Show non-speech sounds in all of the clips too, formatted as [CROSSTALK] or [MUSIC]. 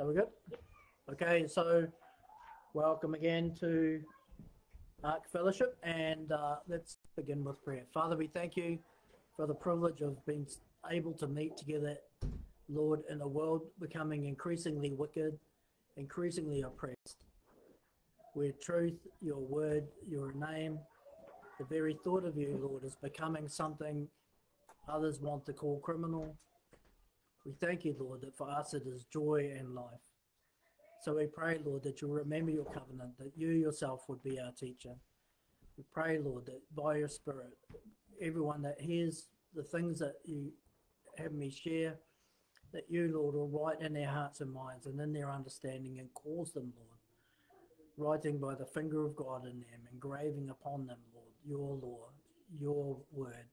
So we're good? Okay, so welcome again to Ark Fellowship and uh, let's begin with prayer. Father, we thank you for the privilege of being able to meet together, Lord, in a world becoming increasingly wicked, increasingly oppressed, where truth, your word, your name, the very thought of you, Lord, is becoming something others want to call criminal. We thank you, Lord, that for us it is joy and life. So we pray, Lord, that you'll remember your covenant, that you yourself would be our teacher. We pray, Lord, that by your Spirit, everyone that hears the things that you have me share, that you, Lord, will write in their hearts and minds and in their understanding and cause them, Lord, writing by the finger of God in them, engraving upon them, your law, your word,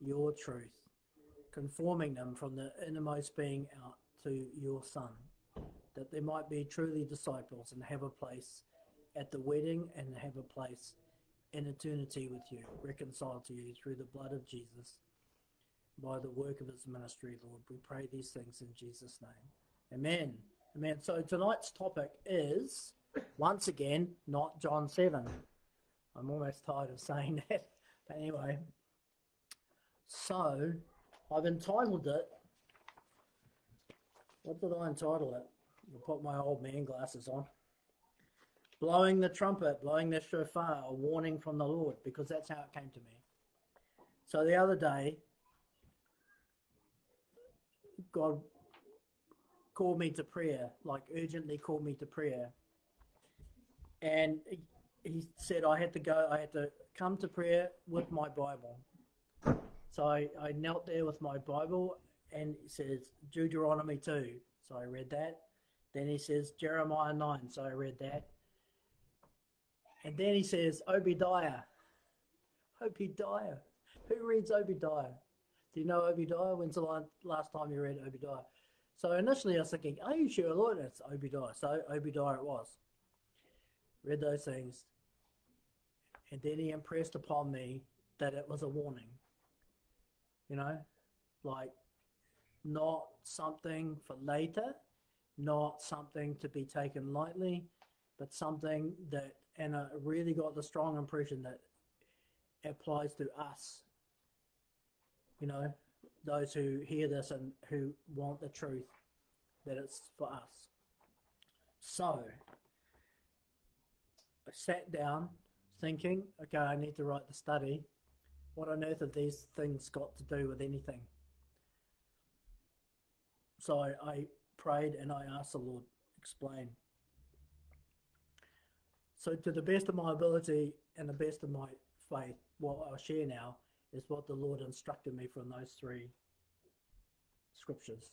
your truth, conforming them from the innermost being out to your Son, that they might be truly disciples and have a place at the wedding and have a place in eternity with you, reconciled to you through the blood of Jesus, by the work of his ministry, Lord. We pray these things in Jesus' name. Amen. Amen. So tonight's topic is, once again, not John 7. I'm almost tired of saying [LAUGHS] that. But anyway, so I've entitled it. What did I entitle it? I'll put my old man glasses on. Blowing the trumpet, blowing the shofar, a warning from the Lord, because that's how it came to me. So the other day, God called me to prayer, like urgently called me to prayer. And he, said I had to go, I had to come to prayer with my Bible. So I, I knelt there with my Bible and it says Deuteronomy 2. So I read that. Then he says Jeremiah 9. So I read that. And then he says Obadiah. Obadiah. Who reads Obadiah? Do you know Obadiah? When's the last time you read Obadiah? So initially I was thinking, are you sure, Lord? It's Obadiah. So Obadiah it was. Read those things. And then he impressed upon me that it was a warning. You know, like not something for later, not something to be taken lightly, but something that, and I really got the strong impression that applies to us you know, those who hear this and who want the truth, that it's for us. So, sat down thinking, okay, I need to write the study. What on earth have these things got to do with anything? So I, I prayed and I asked the Lord, explain. So, to the best of my ability and the best of my faith, what I'll share now is what the Lord instructed me from those three scriptures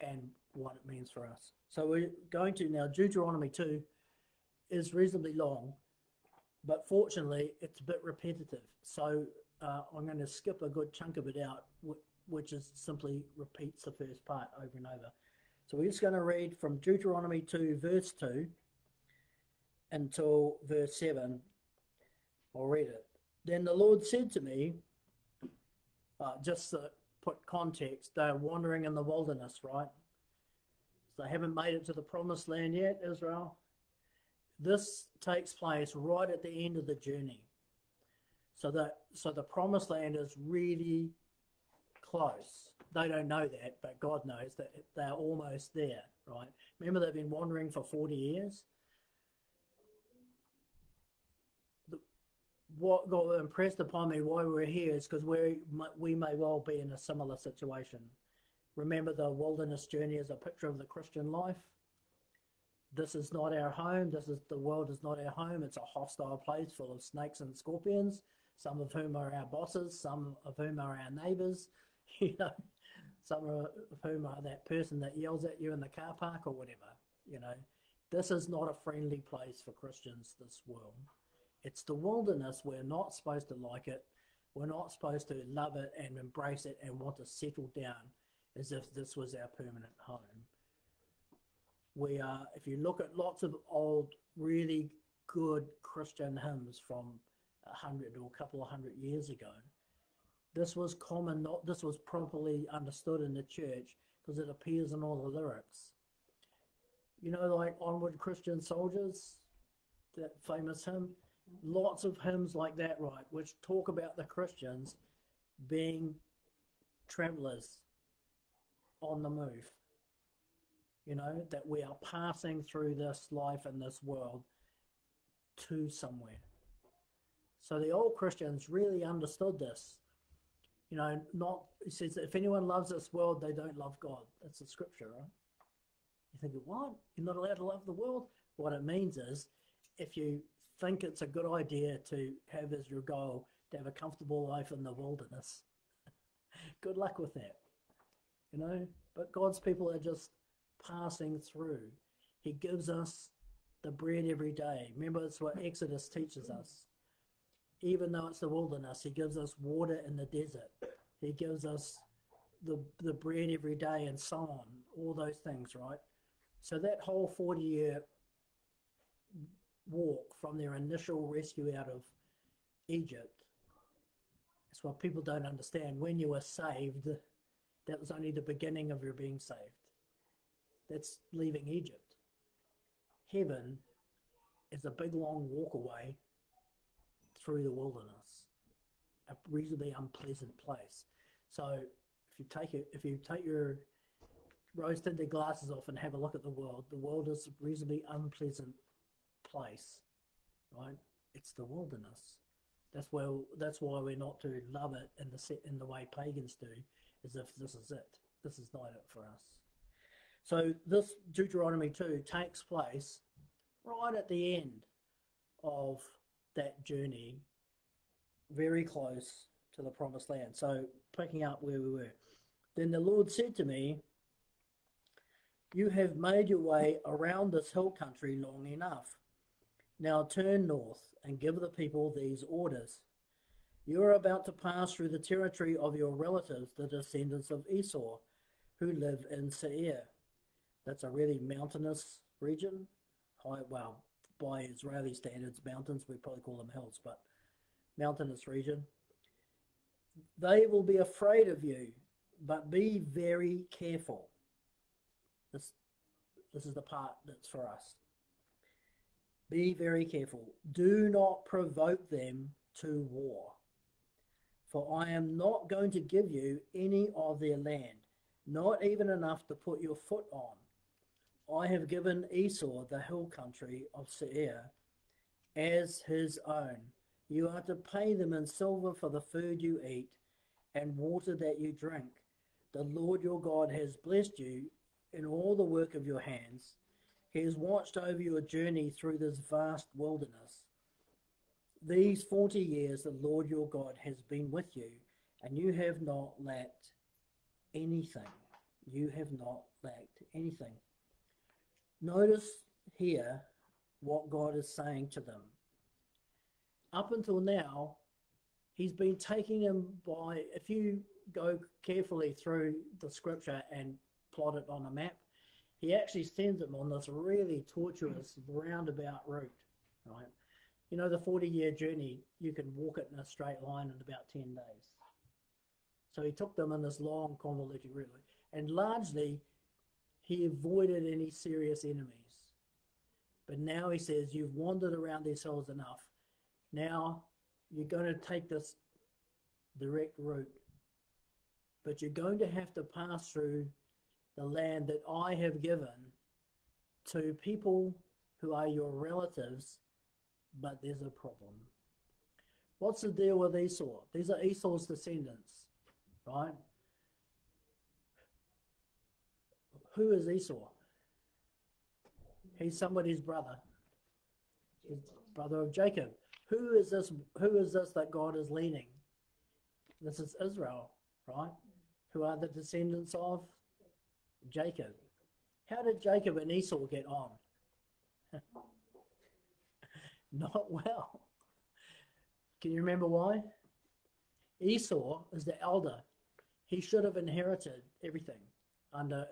and what it means for us. So we're going to now, Deuteronomy 2 is reasonably long, but fortunately it's a bit repetitive. So uh, I'm going to skip a good chunk of it out, which is simply repeats the first part over and over. So we're just going to read from Deuteronomy 2, verse 2 until verse 7. I'll read it. Then the Lord said to me, uh, just to put context, they're wandering in the wilderness, right? So they haven't made it to the promised land yet, Israel. This takes place right at the end of the journey. So that so the promised land is really close. They don't know that, but God knows that they're almost there, right? Remember they've been wandering for 40 years? what got impressed upon me why we're here is because we we may well be in a similar situation. Remember, the wilderness journey is a picture of the Christian life. This is not our home. This is the world is not our home. It's a hostile place full of snakes and scorpions. Some of whom are our bosses. Some of whom are our neighbours. [LAUGHS] You know, some of whom are that person that yells at you in the car park or whatever. You know, this is not a friendly place for Christians. This world. It's the wilderness. We're not supposed to like it. We're not supposed to love it and embrace it and want to settle down as if this was our permanent home. We are, if you look at lots of old, really good Christian hymns from a hundred or a couple of hundred years ago, this was common, not this was properly understood in the church because it appears in all the lyrics. You know, like Onward Christian Soldiers, that famous hymn. Lots of hymns like that, right, which talk about the Christians being travelers on the move. You know, that we are passing through this life and this world to somewhere. So the old Christians really understood this. You know, not, he says, if anyone loves this world, they don't love God. That's the scripture, right? You think, what? You're not allowed to love the world? What it means is, if you think it's a good idea to have as your goal to have a comfortable life in the wilderness, [LAUGHS] good luck with that. You know, but God's people are just passing through. He gives us the bread every day. Remember, it's what Exodus teaches us. Even though it's the wilderness, He gives us water in the desert. He gives us the, the bread every day and so on, all those things, right? So that whole 40 year walk from their initial rescue out of Egypt, that's what people don't understand. When you were saved, that was only the beginning of your being saved. That's leaving Egypt. Heaven is a big long walk away through the wilderness, a reasonably unpleasant place. So if you take it, if you take your rose tinted glasses off and have a look at the world, the world is a reasonably unpleasant place, right? It's the wilderness. That's why that's why we're not to love it in the set in the way pagans do, as if this is it. This is not it for us. So this Deuteronomy 2 takes place right at the end of that journey, very close to the promised land. So picking up where we were. Then the Lord said to me, You have made your way around this hill country long enough. Now turn north and give the people these orders. You are about to pass through the territory of your relatives, the descendants of Esau, who live in Seir. That's a really mountainous region. High, well, by Israeli standards, mountains, we probably call them hills, but mountainous region. They will be afraid of you, but be very careful. This, this is the part that's for us. Be very careful. Do not provoke them to war. For I am not going to give you any of their land, not even enough to put your foot on. I have given Esau the hill country of Seir as his own. You are to pay them in silver for the food you eat and water that you drink. The Lord your God has blessed you in all the work of your hands. He has watched over your journey through this vast wilderness. These 40 years the Lord your God has been with you, and you have not lacked anything. You have not lacked anything. Notice here what God is saying to them. Up until now, he's been taking them by, if you go carefully through the scripture and plot it on a map, he actually sends them on this really tortuous roundabout route, right? You know, the 40 year journey, you can walk it in a straight line in about 10 days. So he took them on this long, convoluted route. And largely, he avoided any serious enemies. But now he says, You've wandered around these hills enough. Now you're going to take this direct route. But you're going to have to pass through the land that I have given to people who are your relatives, but there's a problem. What's the deal with Esau? These are Esau's descendants, right? Who is Esau? He's somebody's brother. He's brother of Jacob. Who is this? Who is this that God is leading? This is Israel, right? Who are the descendants of Jacob. How did Jacob and Esau get on? [LAUGHS] Not well. Can you remember why? Esau is the elder. He should have inherited everything under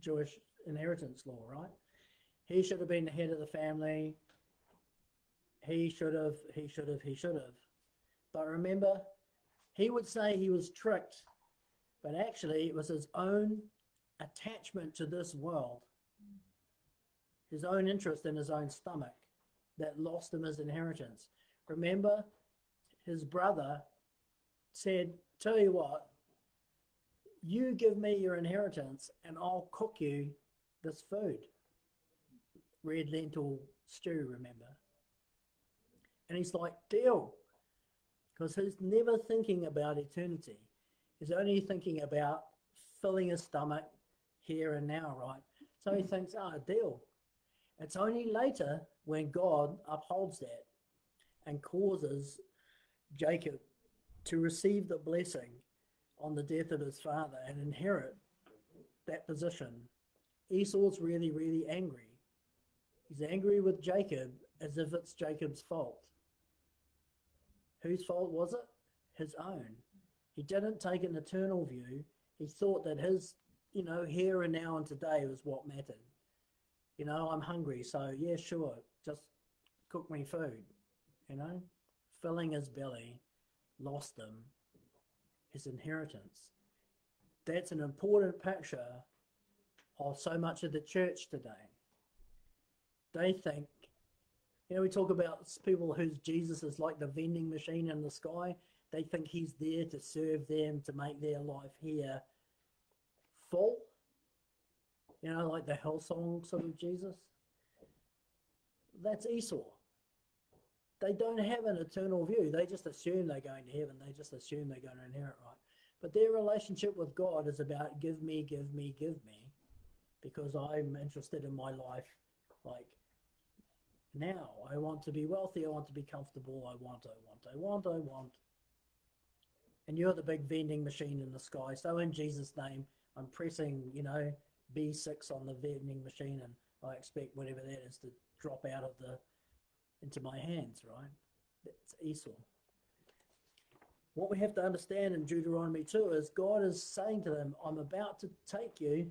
Jewish inheritance law, right? He should have been the head of the family. He should have, he should have, he should have. But remember, He would say he was tricked, but actually it was his own attachment to this world, his own interest in his own stomach that lost him his inheritance. Remember, his brother said, Tell you what, you give me your inheritance and I'll cook you this food. Red lentil stew, remember? And he's like, Deal. Because he's never thinking about eternity. He's only thinking about filling his stomach here and now, right? So he thinks, ah, deal. It's only later when God upholds that and causes Jacob to receive the blessing on the death of his father and inherit that position. Esau's really, really angry. He's angry with Jacob as if it's Jacob's fault. Whose fault was it? His own. He didn't take an eternal view. He thought that his, you know, here and now and today was what mattered. You know, I'm hungry, so yeah, sure, just cook me food. You know, filling his belly lost him his inheritance. That's an important picture of so much of the church today. They think, you know, we talk about people whose Jesus is like the vending machine in the sky. They think he's there to serve them, to make their life here full. You know, like the Hillsong sort of Jesus. That's Esau. They don't have an eternal view. They just assume they're going to heaven. They just assume they're going to inherit right. But their relationship with God is about give me, give me, give me, because I'm interested in my life like now. I want to be wealthy. I want to be comfortable. I want, I want, I want, I want. And you're the big vending machine in the sky. So in Jesus' name, I'm pressing, you know, B6 on the vending machine and I expect whatever that is to drop out of the into my hands, right? That's Esau. What we have to understand in Deuteronomy 2 is God is saying to them, I'm about to take you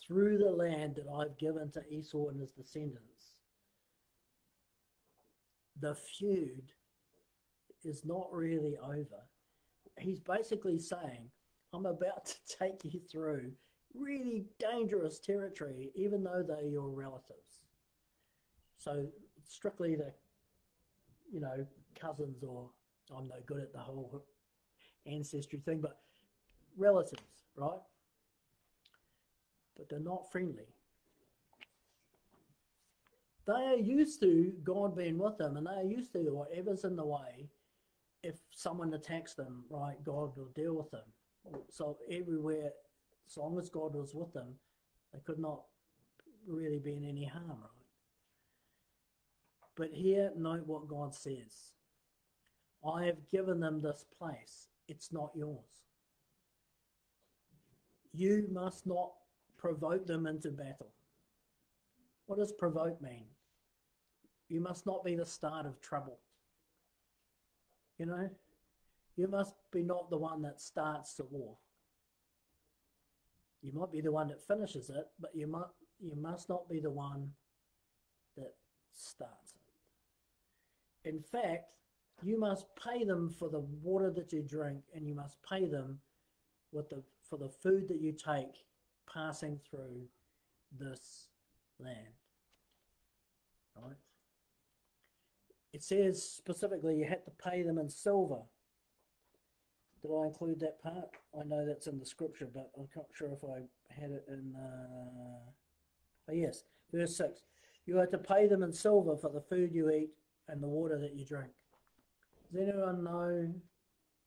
through the land that I've given to Esau and his descendants. The feud is not really over. He's basically saying, I'm about to take you through really dangerous territory, even though they're your relatives. So strictly the, you know, cousins or I'm no good at the whole ancestry thing, but relatives, right? But they're not friendly. They are used to God being with them, and they are used to whatever's in the way. If someone attacks them, right, God will deal with them. So everywhere, as long as God was with them, they could not really be in any harm, right? But here, note what God says. I have given them this place. It's not yours. You must not provoke them into battle. What does provoke mean? You must not be the start of trouble. You know, you must be not the one that starts the war. You might be the one that finishes it, but you must you must not be the one that starts it. In fact, you must pay them for the water that you drink and you must pay them with the for the food that you take passing through this land. Right? It says specifically you had to pay them in silver. Did i include that part? I know that's in the scripture but i'm not sure if i had it in uh, oh yes. Verse 6 you had to pay them in silver for the food you eat and the water that you drink does anyone know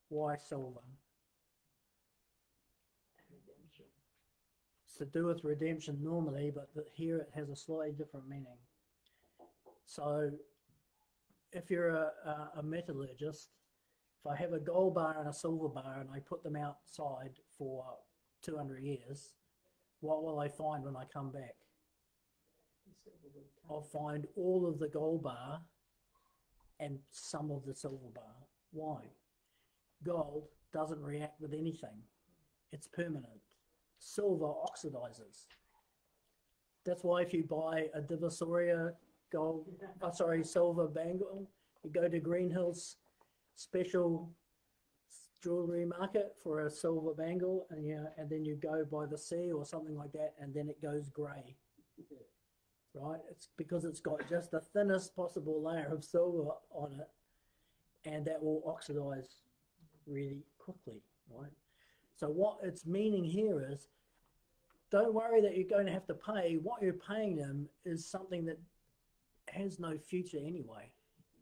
why silver? It's to do with redemption normally, but here it has a slightly different meaning. So, if you're a, a, a metallurgist, if I have a gold bar and a silver bar and I put them outside for 200 years, what will I find when I come back? I'll find all of the gold bar and some of the silver bar. Why? Gold doesn't react with anything. It's permanent. Silver oxidizes. That's why if you buy a Divisoria gold, oh, sorry, silver bangle, you go to Green Hills special jewelry market for a silver bangle, and you know, and then you go by the sea or something like that, and then it goes grey. Right? It's because it's got just the thinnest possible layer of silver on it, and that will oxidize really quickly. Right? So what it's meaning here is, don't worry that you're going to have to pay. What you're paying them is something that has no future anyway.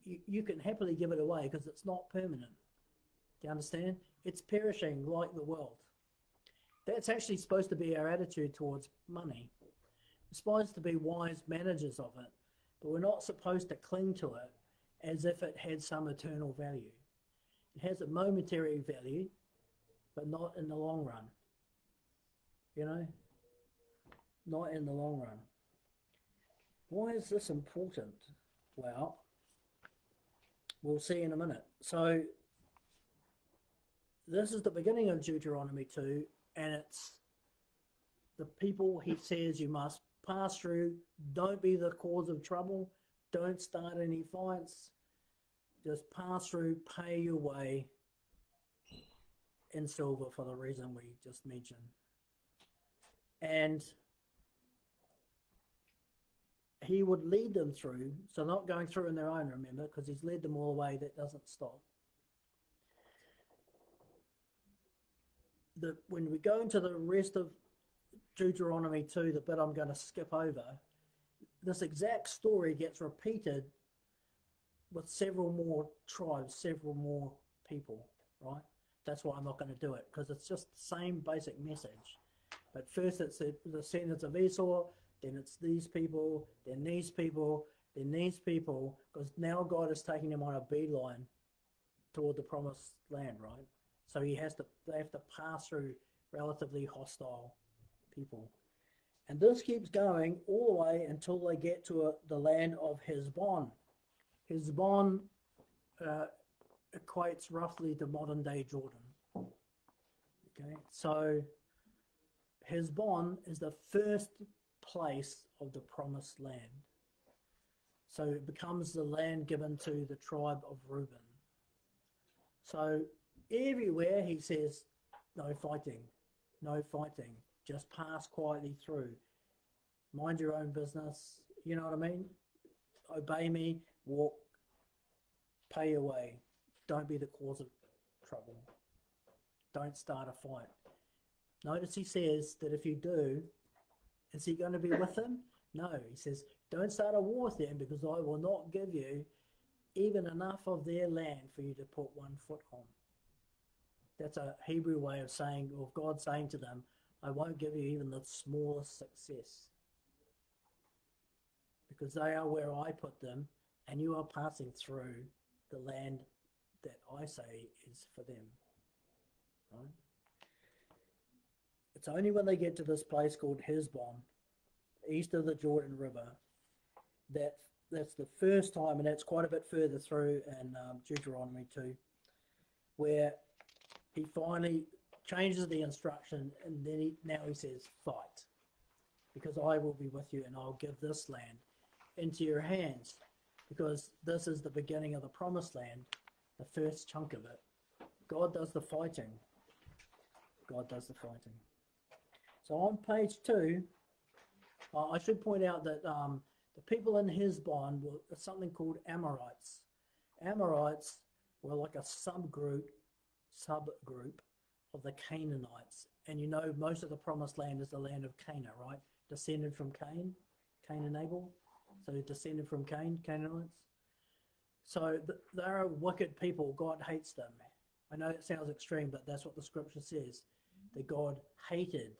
You, you can happily give it away because it's not permanent. Do you understand? It's perishing like the world. That's actually supposed to be our attitude towards money. Supposed to be wise managers of it, but we're not supposed to cling to it as if it had some eternal value. It has a momentary value, but not in the long run. You know? Not in the long run. Why is this important? Well, we'll see in a minute. So, this is the beginning of Deuteronomy 2, and it's the people he says you must pass through. Don't be the cause of trouble. Don't start any fights. Just pass through, pay your way in silver for the reason we just mentioned. And he would lead them through, so not going through on their own, remember, because he's led them all the way, that doesn't stop. The, when we go into the rest of Deuteronomy 2, the bit I'm going to skip over, this exact story gets repeated with several more tribes, several more people, right? That's why I'm not going to do it because it's just the same basic message. But first, it's the, descendants of Esau, then it's these people, then these people, then these people, because now God is taking them on a beeline toward the promised land, right? So he has to, they have to pass through relatively hostile people. And this keeps going all the way until they get to a, the land of Heshbon. Heshbon uh, equates roughly to modern day Jordan. Okay, so Heshbon is the first place of the promised land. So it becomes the land given to the tribe of Reuben. So everywhere he says, no fighting, no fighting, just pass quietly through. Mind your own business, you know what I mean? Obey me, walk, pay your way. Don't be the cause of trouble. Don't start a fight. Notice he says that if you do, is he going to be with them? No. He says, Don't start a war with them because I will not give you even enough of their land for you to put one foot on. That's a Hebrew way of saying, of God saying to them, I won't give you even the smallest success. Because they are where I put them, and you are passing through the land that I say is for them. Right? It's only when they get to this place called Heshbon, east of the Jordan River, that that's the first time, and that's quite a bit further through in um, Deuteronomy 2, where he finally changes the instruction, and then he, now he says, Fight, because I will be with you, and I'll give this land into your hands, because this is the beginning of the promised land, the first chunk of it. God does the fighting. God does the fighting. So on page two, uh, I should point out that um, the people in Heshbon were something called Amorites. Amorites were like a subgroup, subgroup of the Canaanites. And you know, most of the promised land is the land of Cana, right? Descended from Cain, Cain and Abel. So descended from Cain, Canaanites. So th- they're a wicked people. God hates them. I know it sounds extreme, but that's what the scripture says. That God hated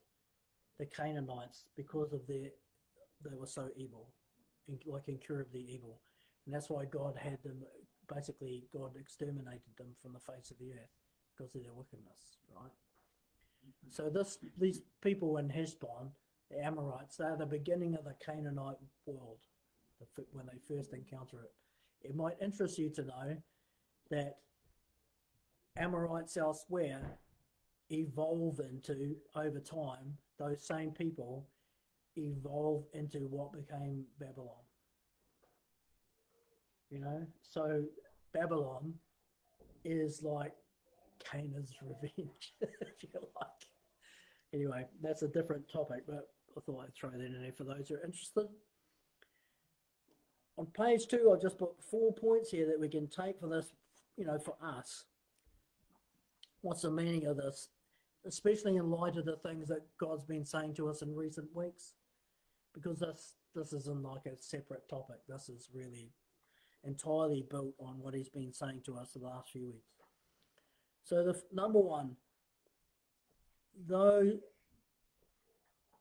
the Canaanites because of their they were so evil, like incurably evil, and that's why God had them. Basically, God exterminated them from the face of the earth because of their wickedness, right? So this these people in Heshbon, the Amorites, they are the beginning of the Canaanite world the, when they first encounter it. It might interest you to know that Amorites elsewhere evolve into over time those same people evolve into what became Babylon. You know, so Babylon is like Canaan's [LAUGHS] revenge, if you like. Anyway, that's a different topic, but I thought I'd throw that in there for those who are interested. On page two, I've just put four points here that we can take for this, you know, for us. What's the meaning of this? Especially in light of the things that God's been saying to us in recent weeks. Because this this isn't like a separate topic. This is really entirely built on what he's been saying to us the last few weeks. So the number one, though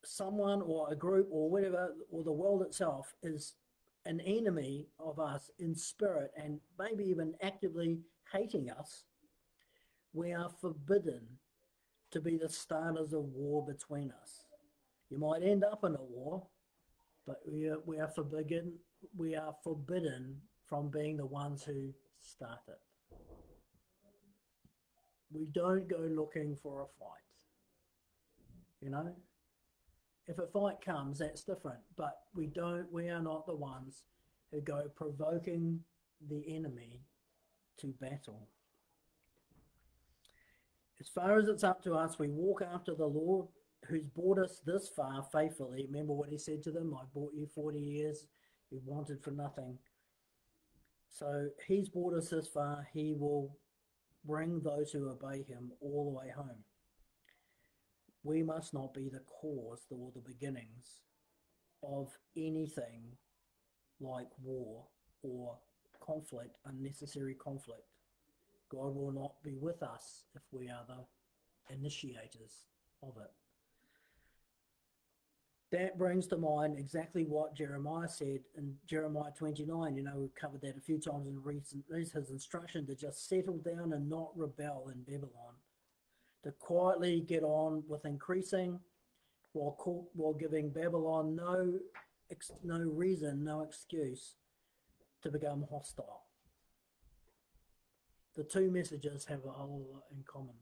someone or a group or whatever or the world itself is an enemy of us in spirit and maybe even actively hating us, we are forbidden to be the starters of war between us. You might end up in a war, but we are, we are forbidden we are forbidden from being the ones who start it. We don't go looking for a fight. You know? If a fight comes, that's different. But we don't we are not the ones who go provoking the enemy to battle. As far as it's up to us, we walk after the Lord who's brought us this far faithfully. Remember what he said to them? I brought you 40 years, you wanted for nothing. So he's brought us this far. He will bring those who obey him all the way home. We must not be the cause or the beginnings of anything like war or conflict, unnecessary conflict. God will not be with us if we are the initiators of it. That brings to mind exactly what Jeremiah said in Jeremiah 29. You know, we've covered that a few times in recent his instruction to just settle down and not rebel in Babylon, to quietly get on with increasing while, while giving Babylon no, no reason, no excuse to become hostile the two messages have a whole lot in common.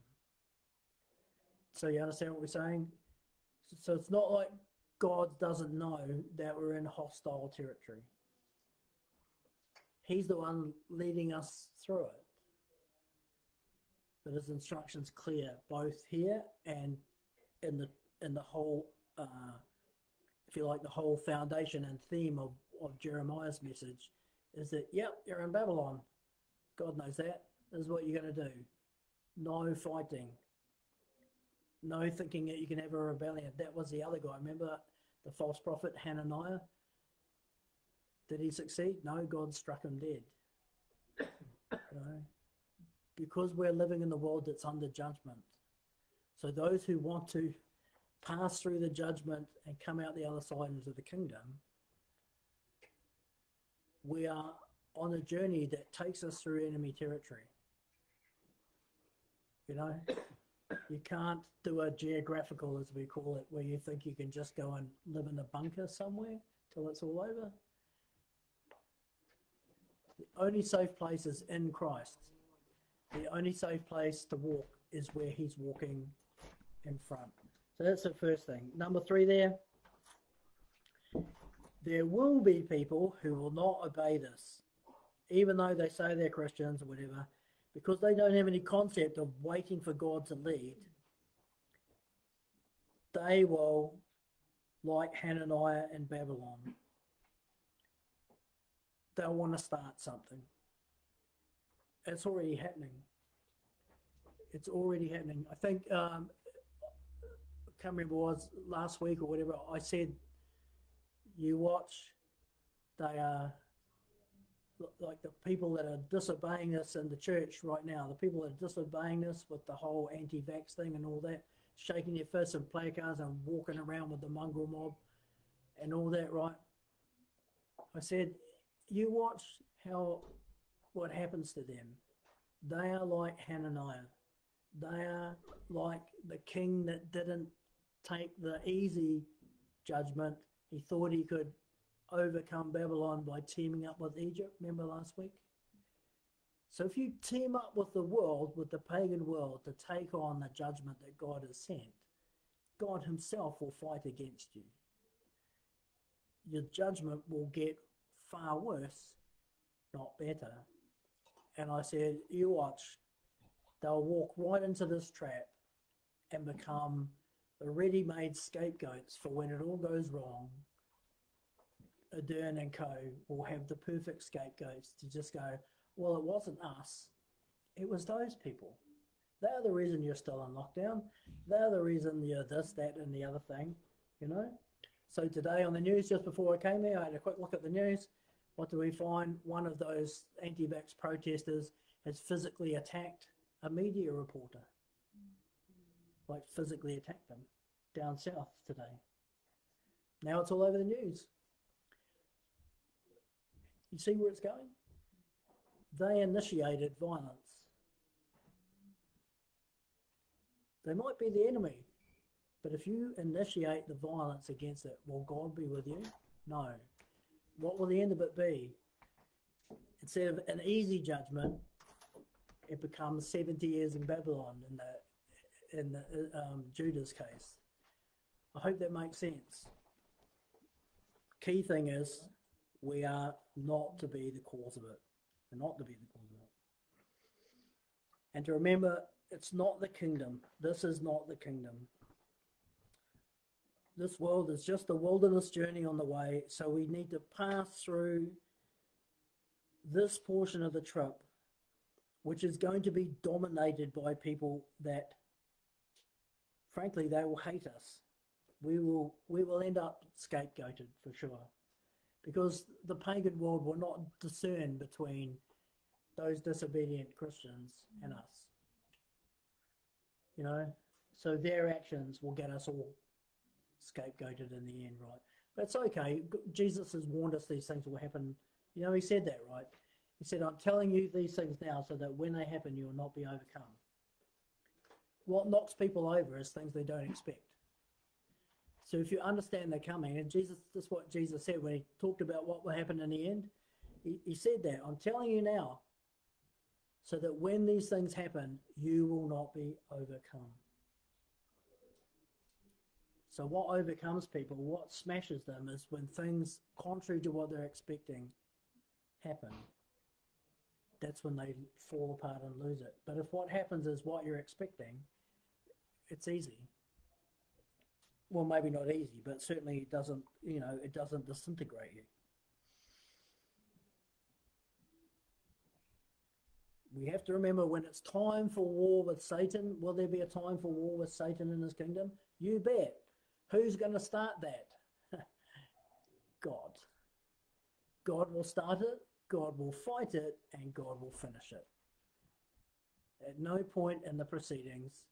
So you understand what we're saying? So it's not like God doesn't know that we're in hostile territory. He's the one leading us through it. But his instructions clear both here and in the in the whole uh, if you like the whole foundation and theme of, of Jeremiah's message is that yep, you're in Babylon. God knows that. that is what you're going to do. No fighting. No thinking that you can have a rebellion. That was the other guy. Remember the false prophet Hananiah? Did he succeed? No, God struck him dead. [COUGHS] you know? Because we're living in the world that's under judgment. So those who want to pass through the judgment and come out the other side into the kingdom, we are on a journey that takes us through enemy territory. You know, you can't do a geographical, as we call it, where you think you can just go and live in a bunker somewhere till it's all over. The only safe place is in Christ. The only safe place to walk is where He's walking in front. So that's the first thing. Number three there. There will be people who will not obey this, even though they say they're Christians or whatever because they don't have any concept of waiting for God to lead, they will, like Hananiah and Babylon, they'll want to start something. It's already happening. It's already happening. I think, um, I can't remember was last week or whatever, I said, you watch, they are like the people that are disobeying us in the church right now, the people that are disobeying us with the whole anti-vax thing and all that, shaking their fists and placards and walking around with the mongrel mob and all that, right? I said, you watch how what happens to them. They are like Hananiah. They are like the king that didn't take the easy judgment. He thought he could overcome Babylon by teaming up with Egypt. Remember last week? So if you team up with the world, with the pagan world, to take on the judgment that God has sent, God Himself will fight against you. Your judgment will get far worse, not better. And I said, You watch. they'll walk right into this trap and become the ready-made scapegoats for when it all goes wrong. Ardern and Co. will have the perfect scapegoats to just go, well, it wasn't us, it was those people. They're the reason you're still in lockdown. They're the reason you're this, that, and the other thing, you know? So today on the news, just before I came here, I had a quick look at the news. What do we find? One of those anti-vax protesters has physically attacked a media reporter. Like physically attacked them down south today. Now it's all over the news. You see where it's going? They initiated violence. They might be the enemy, but if you initiate the violence against it, will God be with you? No. What will the end of it be? Instead of an easy judgment, it becomes 70 years in Babylon in the, in the, um, Judah's case. I hope that makes sense. Key thing is, we are not to be the cause of it. We're not to be the cause of it. And to remember, it's not the kingdom. This is not the kingdom. This world is just a wilderness journey on the way, so we need to pass through this portion of the trip, which is going to be dominated by people that, frankly, they will hate us. We will, we will end up scapegoated for sure, because the pagan world will not discern between those disobedient Christians and us. You know, so their actions will get us all scapegoated in the end, right? But it's okay. Jesus has warned us these things will happen. You know, he said that, right? He said, I'm telling you these things now so that when they happen, you will not be overcome. What knocks people over is things they don't expect. So if you understand they're coming, and Jesus, this is what Jesus said when he talked about what will happen in the end. He, he said that, I'm telling you now, so that when these things happen, you will not be overcome. So, what overcomes people, what smashes them, is when things contrary to what they're expecting happen. That's when they fall apart and lose it. But if what happens is what you're expecting, it's easy. Well, maybe not easy, but certainly it doesn't, you know, it doesn't disintegrate you. we have to remember when it's time for war with Satan, will there be a time for war with Satan in his kingdom? You bet. Who's going to start that? [LAUGHS] God. God will start it, God will fight it, and God will finish it. At no point in the proceedings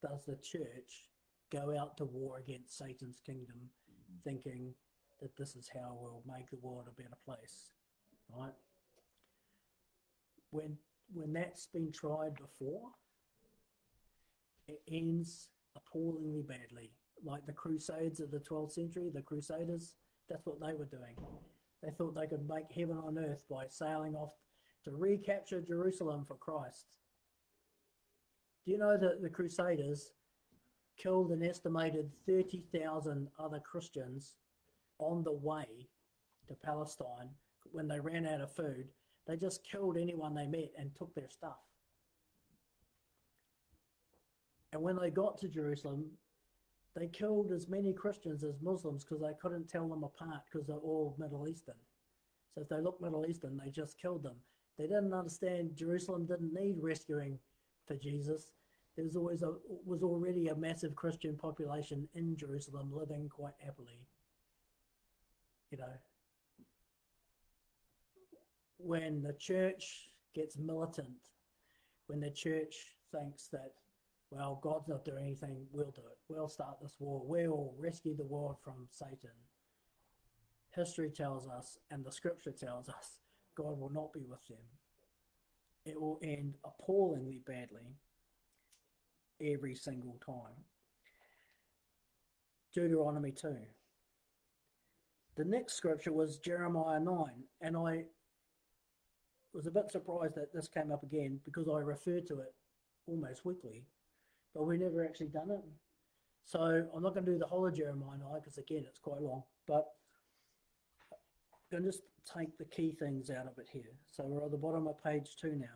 does the church go out to war against Satan's kingdom mm-hmm. thinking that this is how we'll make the world a better place. Right? when when that's been tried before, it ends appallingly badly. Like the Crusades of the 12th century, the Crusaders, that's what they were doing. They thought they could make heaven on earth by sailing off to recapture Jerusalem for Christ. Do you know that the Crusaders killed an estimated 30,000 other Christians on the way to Palestine when they ran out of food they just killed anyone they met and took their stuff. And when they got to Jerusalem, they killed as many Christians as Muslims because they couldn't tell them apart because they're all Middle Eastern. So if they look Middle Eastern, they just killed them. They didn't understand Jerusalem didn't need rescuing for Jesus. There was always a was already a massive Christian population in Jerusalem living quite happily. You know, when the church gets militant, when the church thinks that, well, God's not doing anything, we'll do it. We'll start this war. We'll rescue the world from Satan. History tells us, and the scripture tells us, God will not be with them. It will end appallingly badly every single time. Deuteronomy 2. The next scripture was Jeremiah 9, and I was a bit surprised that this came up again because I refer to it almost weekly, but we've never actually done it. So I'm not going to do the whole of Jeremiah 9 because again it's quite long, but I'm going to just take the key things out of it here. So we're at the bottom of page two now.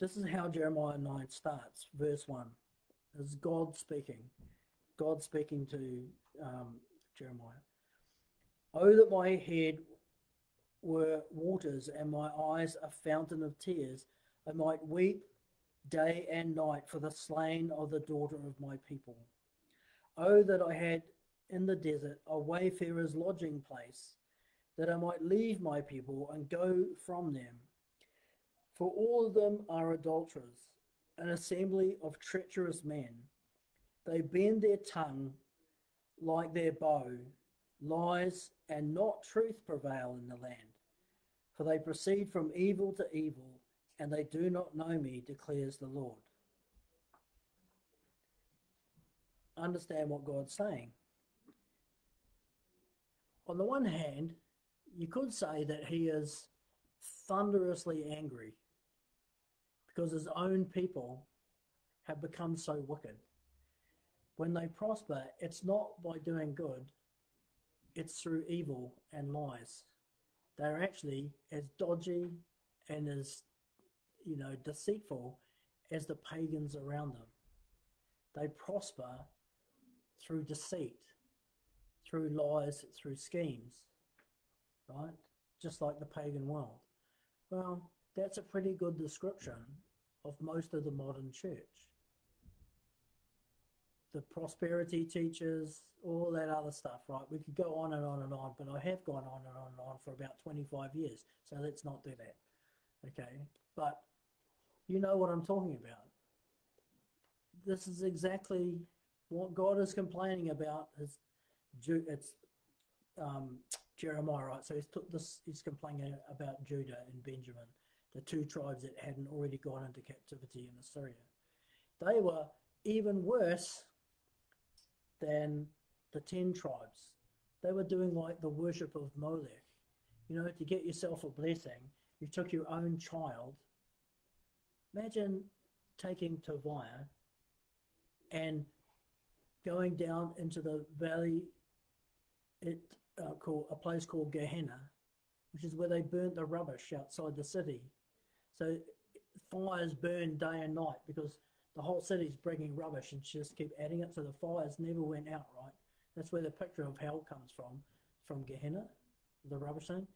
This is how Jeremiah 9 starts, verse 1. This is God speaking. God speaking to um, Jeremiah. Oh, that my head were waters and my eyes a fountain of tears. I might weep day and night for the slain of the daughter of my people. Oh, that I had in the desert a wayfarer's lodging place, that I might leave my people and go from them. For all of them are adulterers, an assembly of treacherous men. They bend their tongue like their bow, lies and not truth prevail in the land. For they proceed from evil to evil, and they do not know me, declares the Lord. Understand what God's saying. On the one hand, you could say that he is thunderously angry because his own people have become so wicked. When they prosper, it's not by doing good, it's through evil and lies. They're actually as dodgy and as, you know, deceitful as the pagans around them. They prosper through deceit, through lies, through schemes, right? Just like the pagan world. Well, that's a pretty good description of most of the modern church. The prosperity teachers, all that other stuff, right? We could go on and on and on, but I have gone on and on and on for about 25 years, so let's not do that. Okay, but you know what I'm talking about. This is exactly what God is complaining about. Is it's um, Jeremiah, right? So he's this. He's complaining about Judah and Benjamin, the two tribes that hadn't already gone into captivity in Assyria. They were even worse than the ten tribes. They were doing like the worship of Molech. You know, to get yourself a blessing, you took your own child. Imagine taking Tobiah and going down into the valley it uh, called a place called Gehenna, which is where they burnt the rubbish outside the city. So fires burn day and night because the whole city's bringing rubbish and just keep adding it. So the fires never went out, right? That's where the picture of hell comes from, from Gehenna, the rubbish thing.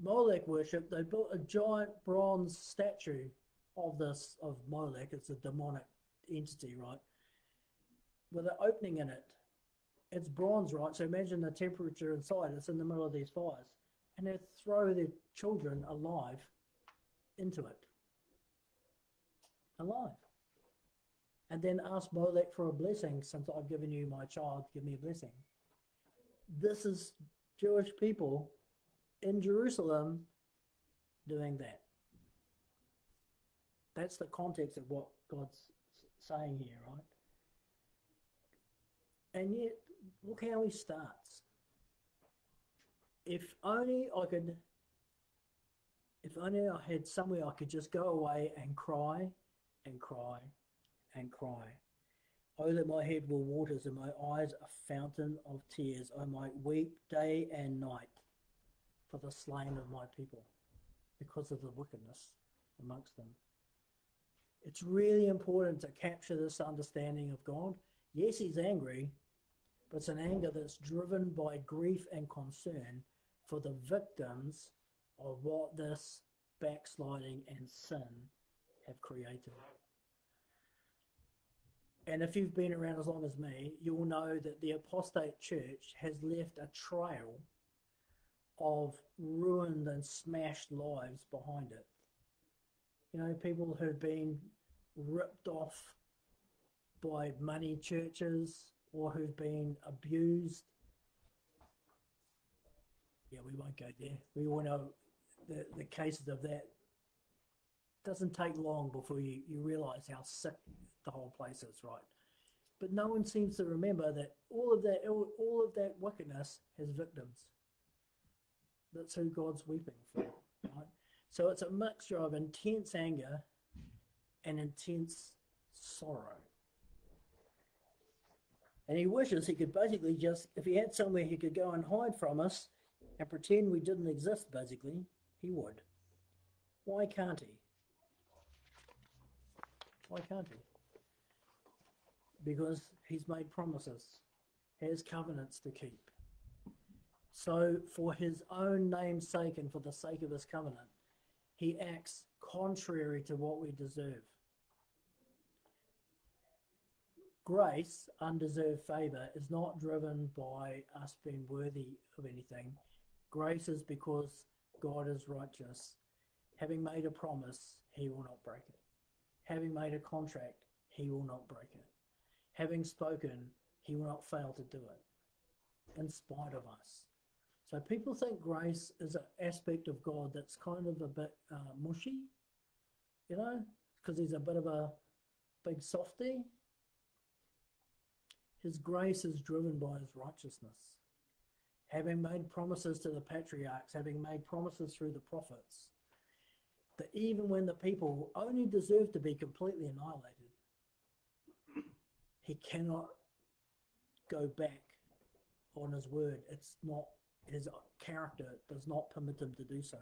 Molech worship, they built a giant bronze statue of this, of Molech. It's a demonic entity, right? With an opening in it. It's bronze, right? So imagine the temperature inside. It's in the middle of these fires. And they throw their children alive into it. Alive and then ask Molech for a blessing since I've given you my child, give me a blessing. This is Jewish people in Jerusalem doing that. That's the context of what God's saying here, right? And yet, look how he starts. If only I could, if only I had somewhere I could just go away and cry and cry and cry. Oh, that my head were waters and my eyes a fountain of tears. I might weep day and night for the slain of my people because of the wickedness amongst them. It's really important to capture this understanding of God. Yes, he's angry, but it's an anger that's driven by grief and concern for the victims of what this backsliding and sin have created. And if you've been around as long as me, you will know that the apostate church has left a trail of ruined and smashed lives behind it. You know, people who've been ripped off by money churches or who've been abused. Yeah, we won't go there. We all know the, the cases of that. Doesn't take long before you, you realize how sick the whole place is, right? But no one seems to remember that all of that all of that wickedness has victims. That's who God's weeping for, right? So it's a mixture of intense anger and intense sorrow. And he wishes he could basically just, if he had somewhere he could go and hide from us and pretend we didn't exist, basically, he would. Why can't he? Why can't he? Because he's made promises, has covenants to keep. So, for his own name's sake and for the sake of his covenant, he acts contrary to what we deserve. Grace, undeserved favour, is not driven by us being worthy of anything. Grace is because God is righteous. Having made a promise, he will not break it. Having made a contract, he will not break it. Having spoken, he will not fail to do it, in spite of us. So people think grace is an aspect of God that's kind of a bit uh, mushy, you know, because he's a bit of a big softy. His grace is driven by his righteousness. Having made promises to the patriarchs, having made promises through the prophets, that even when the people only deserve to be completely annihilated, he cannot go back on his word. It's not his character does not permit him to do so.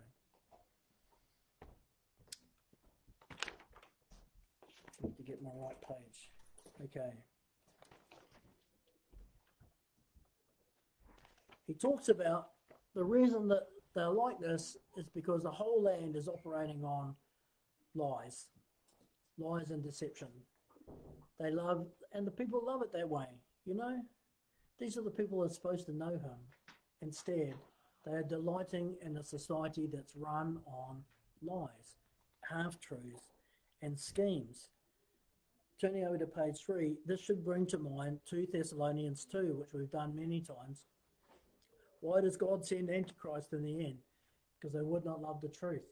Need to get my right page. Okay. He talks about the reason that they're like this is because the whole land is operating on lies, lies and deception. They love, and the people love it that way, you know? These are the people that are supposed to know him. Instead, they are delighting in a society that's run on lies, half truths, and schemes. Turning over to page three, this should bring to mind 2 Thessalonians 2, which we've done many times. Why does God send Antichrist in the end? Because they would not love the truth.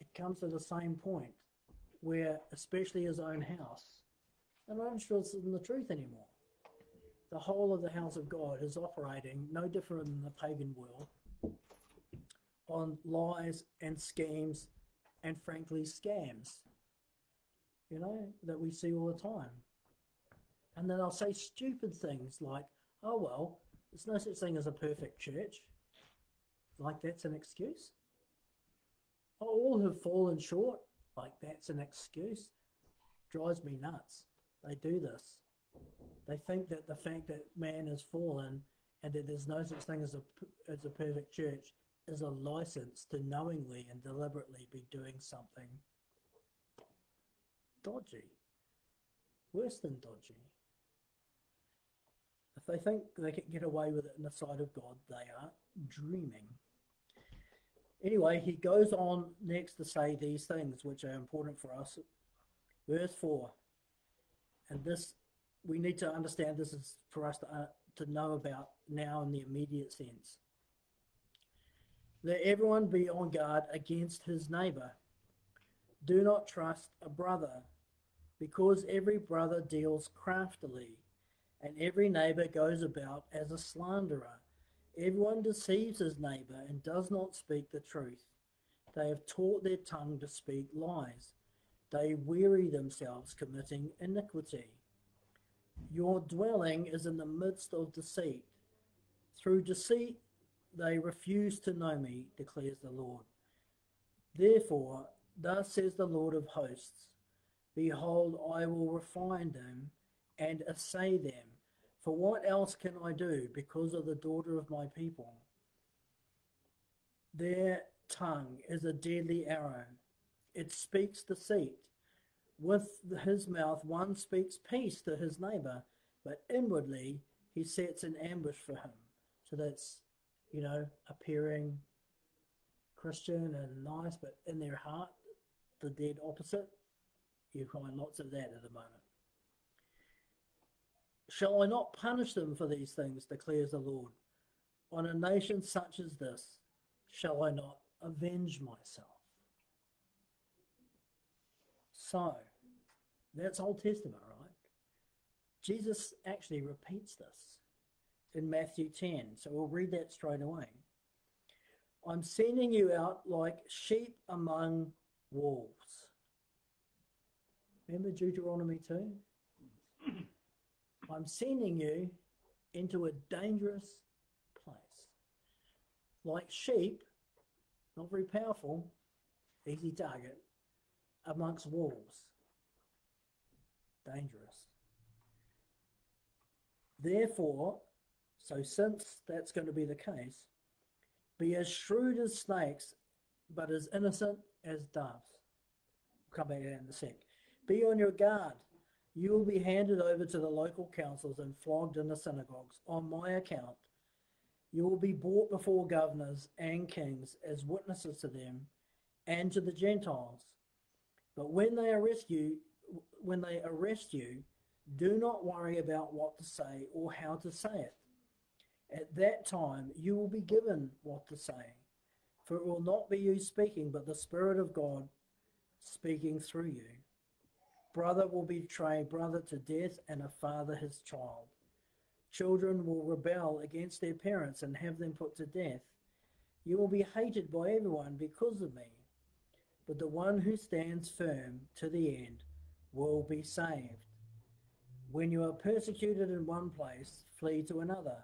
It comes to the same point where, especially his own house, they're not interested in the truth anymore the whole of the house of God is operating no different than the pagan world on lies and schemes and frankly scams, you know, that we see all the time. And then I'll say stupid things like, oh, well, there's no such thing as a perfect church. Like that's an excuse. All have fallen short. Like that's an excuse. Drives me nuts. They do this. They think that the fact that man has fallen and that there's no such thing as a, as a perfect church is a license to knowingly and deliberately be doing something dodgy, worse than dodgy. If they think they can get away with it in the sight of God, they are dreaming. Anyway, he goes on next to say these things which are important for us. Verse 4 And this we need to understand this is for us to, uh, to know about now in the immediate sense. Let everyone be on guard against his neighbor. Do not trust a brother, because every brother deals craftily, and every neighbor goes about as a slanderer. Everyone deceives his neighbor and does not speak the truth. They have taught their tongue to speak lies. They weary themselves committing iniquity. Your dwelling is in the midst of deceit. Through deceit they refuse to know me, declares the Lord. Therefore, thus says the Lord of hosts Behold, I will refine them and assay them. For what else can I do because of the daughter of my people? Their tongue is a deadly arrow, it speaks deceit with his mouth one speaks peace to his neighbor, but inwardly he sets an ambush for him. So that's, you know, appearing Christian and nice, but in their heart, the dead opposite. You find lots of that at the moment. Shall I not punish them for these things, declares the Lord? On a nation such as this, shall I not avenge myself? So, that's Old Testament, right? Jesus actually repeats this in Matthew 10. So we'll read that straight away. I'm sending you out like sheep among wolves. Remember Deuteronomy 2? I'm sending you into a dangerous place. Like sheep, not very powerful, easy target, amongst wolves. Dangerous. Therefore, so since that's going to be the case, be as shrewd as snakes, but as innocent as doves. We'll come back to that in a sec. Be on your guard. You will be handed over to the local councils and flogged in the synagogues on my account. You will be brought before governors and kings as witnesses to them and to the Gentiles. But when they arrest you, when they arrest you, do not worry about what to say or how to say it. At that time, you will be given what to say, for it will not be you speaking, but the Spirit of God speaking through you. Brother will betray brother to death, and a father his child. Children will rebel against their parents and have them put to death. You will be hated by everyone because of me, but the one who stands firm to the end will be saved. When you are persecuted in one place, flee to another.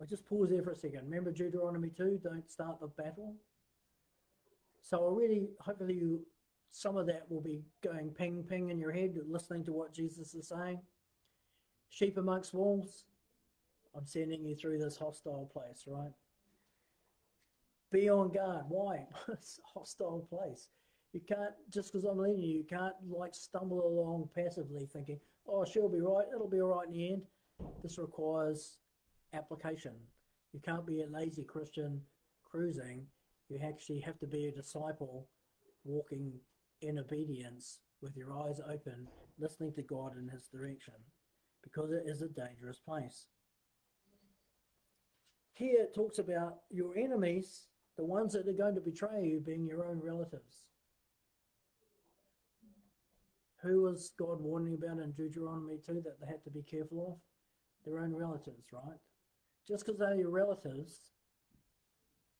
I'll just pause there for a second. Remember Deuteronomy 2, don't start the battle. So already, hopefully you, some of that will be going ping ping in your head, listening to what Jesus is saying. Sheep amongst wolves, I'm sending you through this hostile place, right? Be on guard. Why? [LAUGHS] it's a hostile place. You can't, just because I'm leading you, you can't like stumble along passively thinking, oh, she'll be right, it'll be all right in the end. This requires application. You can't be a lazy Christian cruising. You actually have to be a disciple walking in obedience with your eyes open, listening to God in His direction, because it is a dangerous place. Here it talks about your enemies, the ones that are going to betray you, being your own relatives. Who was God warning about in Deuteronomy 2 that they had to be careful of? Their own relatives, right? Just because they're your relatives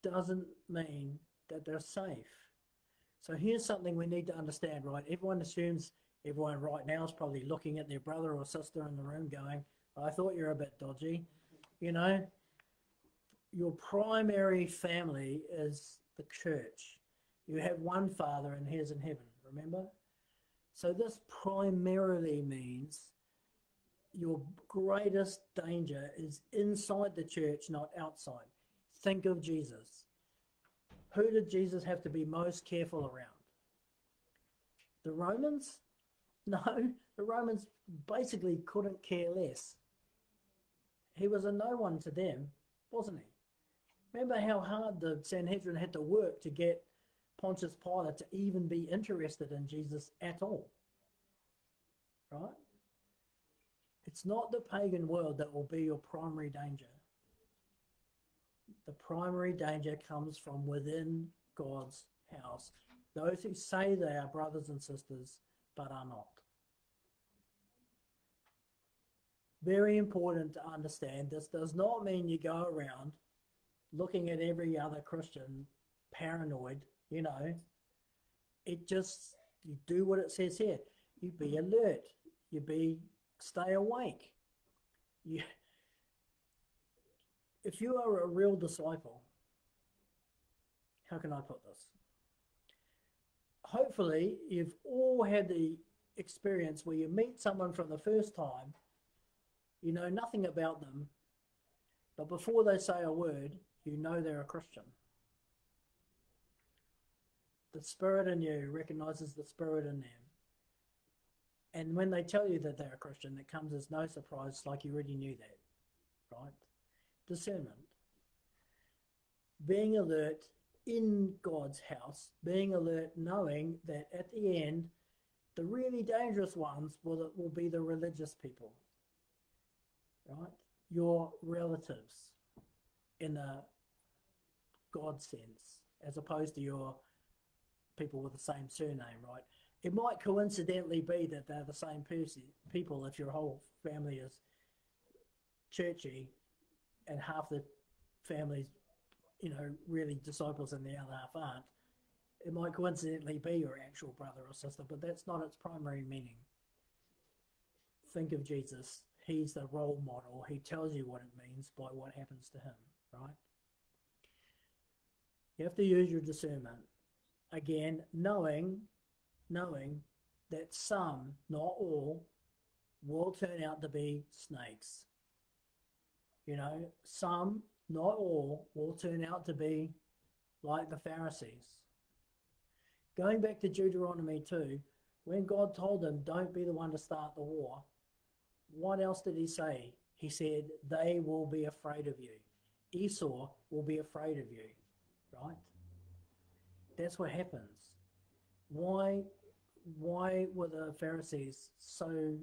doesn't mean that they're safe. So here's something we need to understand, right? Everyone assumes everyone right now is probably looking at their brother or sister in the room going, I thought you're a bit dodgy. You know, your primary family is the church. You have one father and he's in heaven, remember? So this primarily means your greatest danger is inside the church, not outside. Think of Jesus. Who did Jesus have to be most careful around? The Romans? [LAUGHS] No, the Romans basically couldn't care less. He was a no one to them, wasn't he? Remember how hard the Sanhedrin had to work to get Pontius Pilate to even be interested in Jesus at all. Right? It's not the pagan world that will be your primary danger. The primary danger comes from within God's house. Those who say they are brothers and sisters but are not. Very important to understand this does not mean you go around looking at every other Christian paranoid, you know. It just, you do what it says here. You be alert. You be stay awake. You, if you are a real disciple, how can I put this? Hopefully, you've all had the experience where you meet someone from the first time, you know nothing about them, but before they say a word, you know they're a Christian. The spirit in you recognizes the spirit in them. And when they tell you that they're a Christian, it comes as no surprise, like you already knew that, right? Discernment. Being alert in God's house, being alert knowing that at the end, the really dangerous ones will, will be the religious people, right? Your relatives in a God sense, as opposed to your people with the same surname, right? It might coincidentally be that they're the same person, people if your whole family is churchy and half the families, you know, really disciples and the other half aren't. It might coincidentally be your actual brother or sister, but that's not its primary meaning. Think of Jesus. He's the role model. He tells you what it means by what happens to him, right? You have to use your discernment again, knowing, knowing that some, not all, will turn out to be snakes. You know, some, not all, will turn out to be like the Pharisees. Going back to Deuteronomy 2, when God told them, don't be the one to start the war, what else did he say? He said, they will be afraid of you. Esau will be afraid of you, right? That's what happens. Why, why were the Pharisees so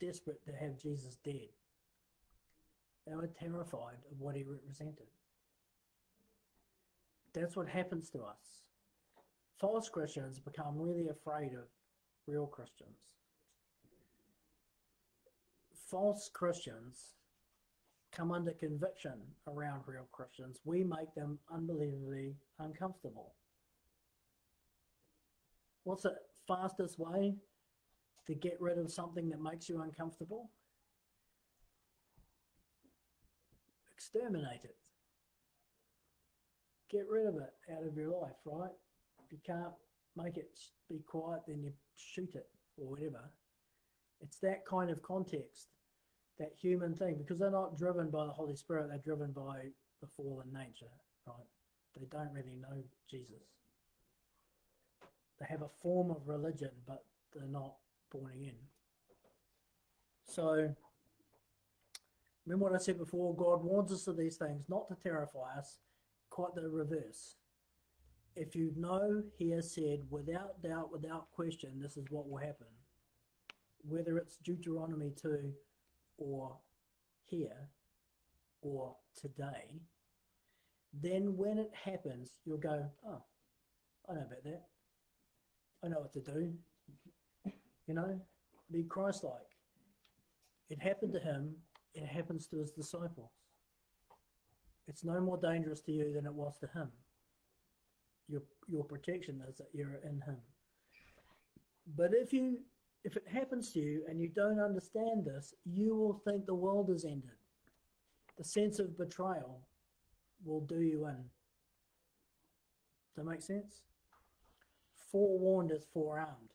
desperate to have Jesus dead? They were terrified of what he represented. That's what happens to us. False Christians become really afraid of real Christians. False Christians come under conviction around real Christians. We make them unbelievably uncomfortable. What's the fastest way to get rid of something that makes you uncomfortable? Exterminate it. Get rid of it out of your life, right? If you can't make it be quiet, then you shoot it or whatever. It's that kind of context, that human thing, because they're not driven by the Holy Spirit, they're driven by the fallen nature, right? They don't really know Jesus. They have a form of religion, but they're not born again. So, remember what I said before God warns us of these things, not to terrify us, quite the reverse. If you know, He has said, without doubt, without question, this is what will happen. Whether it's Deuteronomy 2 or here or today, then when it happens, you'll go, oh, I know about that. I know what to do. You know, be Christ like. It happened to him, it happens to his disciples. It's no more dangerous to you than it was to him. Your, your protection is that you're in him. But if you if it happens to you and you don't understand this, you will think the world is ended. The sense of betrayal will do you in. Does that make sense? Forewarned is forearmed.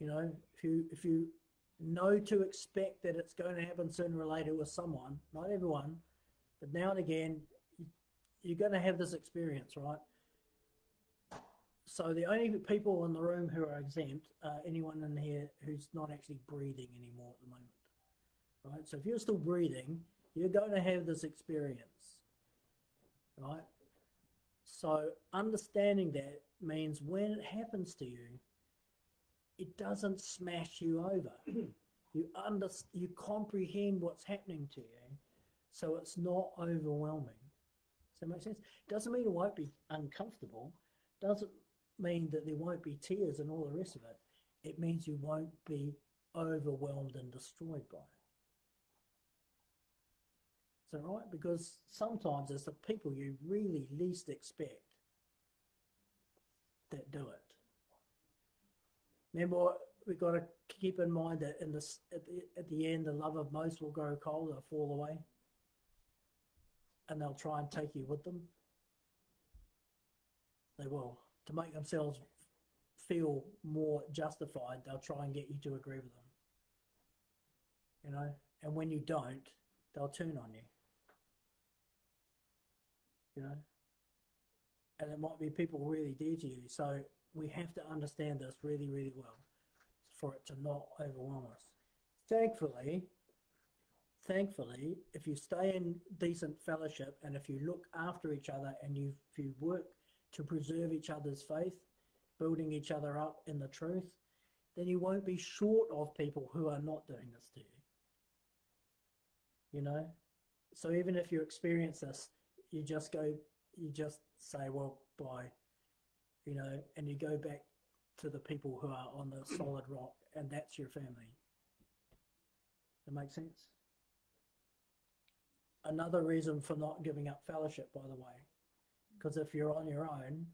You know, if you if you know to expect that it's going to happen sooner or later with someone, not everyone, but now and again, you're going to have this experience, right? So the only people in the room who are exempt are anyone in here who's not actually breathing anymore at the moment, right? So if you're still breathing, you're going to have this experience, right? So understanding that means when it happens to you, it doesn't smash you over. [CLEARS THROAT] you under, you comprehend what's happening to you, so it's not overwhelming. Does that make sense? Doesn't mean it won't be uncomfortable. Doesn't mean that there won't be tears and all the rest of it. It means you won't be overwhelmed and destroyed by it. Is that right? Because sometimes it's the people you really least expect that do it. Remember, we've got to keep in mind that in this, at the, at the end, the love of most will grow cold, they'll fall away, and they'll try and take you with them. They will to make themselves feel more justified. They'll try and get you to agree with them. You know, and when you don't, they'll turn on you. You know, and it might be people really dear to you. So we have to understand this really, really well for it to not overwhelm us. Thankfully, thankfully, if you stay in decent fellowship and if you look after each other and you, if you work to preserve each other's faith, building each other up in the truth, then you won't be short of people who are not doing this to you. You know? So even if you experience this, you just go, you just say, well, bye you know, and you go back to the people who are on the solid rock, and that's your family. That makes sense? Another reason for not giving up fellowship, by the way, because if you're on your own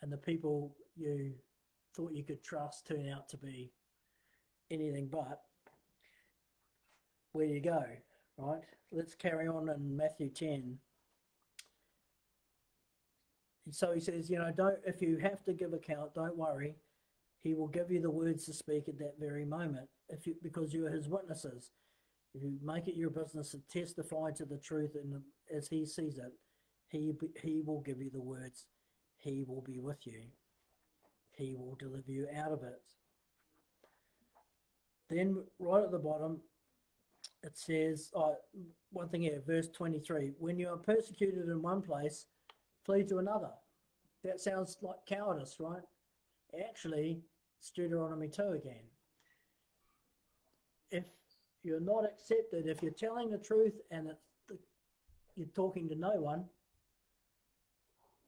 and the people you thought you could trust turn out to be anything but, where you go, right? Let's carry on in Matthew 10. So he says, you know, don't if you have to give account, don't worry. He will give you the words to speak at that very moment, if you, because you are his witnesses. If you make it your business to testify to the truth, and as he sees it, he he will give you the words. He will be with you. He will deliver you out of it. Then, right at the bottom, it says, oh, one thing here, verse 23 when you are persecuted in one place, flee to another. That sounds like cowardice, right? Actually, it's Deuteronomy 2 again. If you're not accepted, if you're telling the truth and the, you're talking to no one,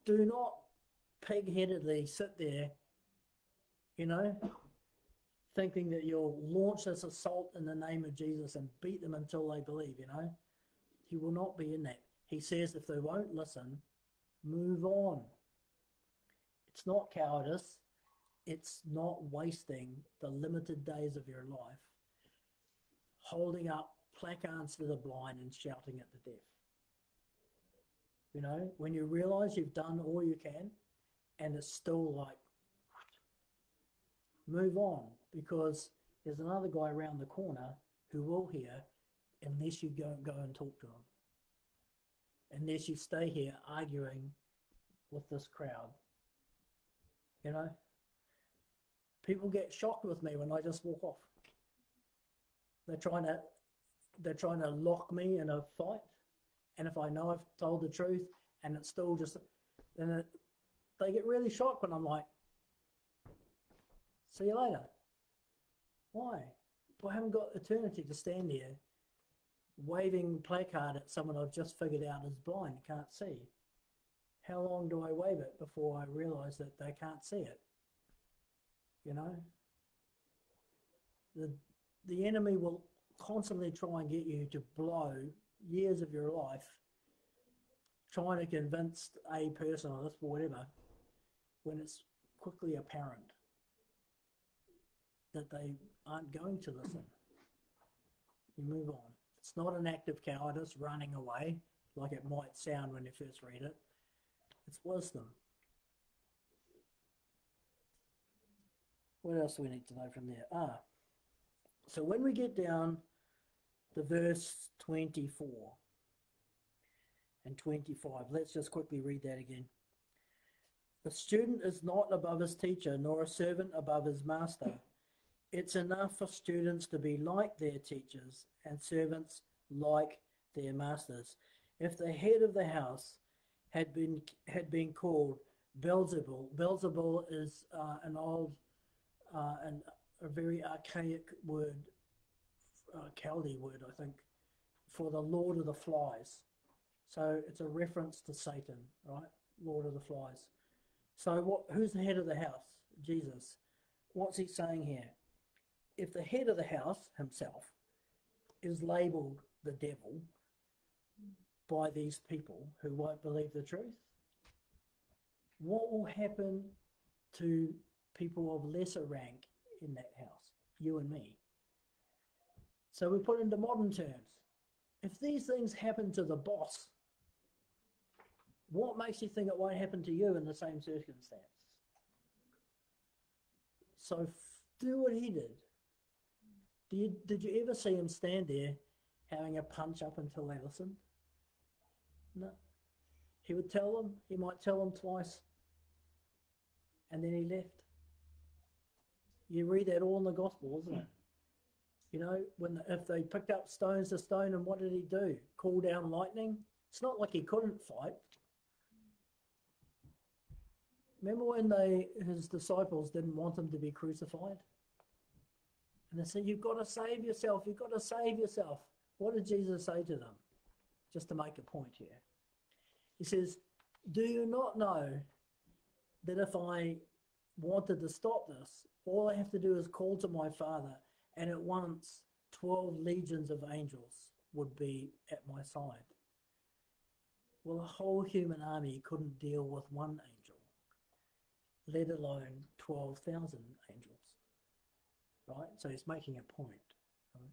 do not pig headedly sit there, you know, thinking that you'll launch this assault in the name of Jesus and beat them until they believe, you know. He will not be in that. He says if they won't listen, move on. It's not cowardice, it's not wasting the limited days of your life holding up placards to the blind and shouting at the deaf. You know, when you realize you've done all you can and it's still like, move on because there's another guy around the corner who will hear unless you go go and talk to him. Unless you stay here arguing with this crowd. You know? People get shocked with me when I just walk off. They're trying to they're trying to lock me in a fight. And if I know I've told the truth and it's still just then it, they get really shocked when I'm like, see you later. Why? I haven't got eternity to stand here waving placard at someone I've just figured out is blind, can't see. How long do I wave it before I realize that they can't see it? You know? The the enemy will constantly try and get you to blow years of your life trying to convince a person or this or whatever when it's quickly apparent that they aren't going to listen. You move on. It's not an act of cowardice running away like it might sound when you first read it. It's wisdom. What else do we need to know from there? Ah, so when we get down to verse 24 and 25, let's just quickly read that again. The student is not above his teacher, nor a servant above his master. It's enough for students to be like their teachers and servants like their masters. If the head of the house had been had been called Beelzebul, Beelzebul is uh, an old uh, and a very archaic word, uh, word, I think, for the Lord of the Flies. So it's a reference to Satan, right? Lord of the Flies. So what? Who's the head of the house? Jesus. What's he saying here? If the head of the house himself is labelled the devil by these people who won't believe the truth, what will happen to people of lesser rank in that house? You and me. So we put into modern terms. If these things happen to the boss, what makes you think it won't happen to you in the same circumstance? So do what he did. Did you, did you ever see him stand there having a punch up until they listened? No. He would tell them, he might tell them twice, and then he left. You read that all in the gospel, isn't it? You know, when if they picked up stones to stone, and what did he do? Call down lightning? It's not like he couldn't fight. Remember when they his disciples didn't want him to be crucified? And they said, You've got to save yourself, you've got to save yourself. What did Jesus say to them? Just to make a point here. He says, Do you not know that if I wanted to stop this, all I have to do is call to my Father, and at once 12 legions of angels would be at my side? Well, a whole human army couldn't deal with one angel, let alone 12,000 angels. Right? So he's making a point. Right?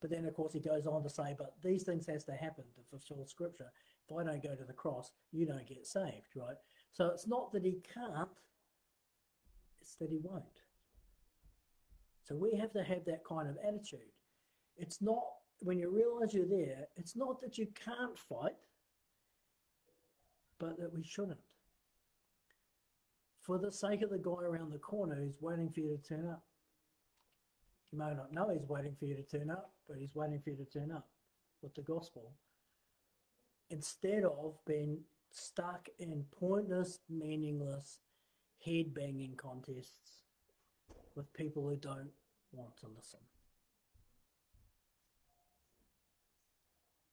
But then, of course, he goes on to say, but these things has to happen to fulfill Scripture. If I don't go to the cross, you don't get saved, right? So it's not that he can't, it's that he won't. So we have to have that kind of attitude. It's not, when you realize you're there, it's not that you can't fight, but that we shouldn't. For the sake of the guy around the corner who's waiting for you to turn up. You may not know he's waiting for you to turn up, but he's waiting for you to turn up with the gospel. Instead of being stuck in pointless, meaningless, head banging contests with people who don't want to listen.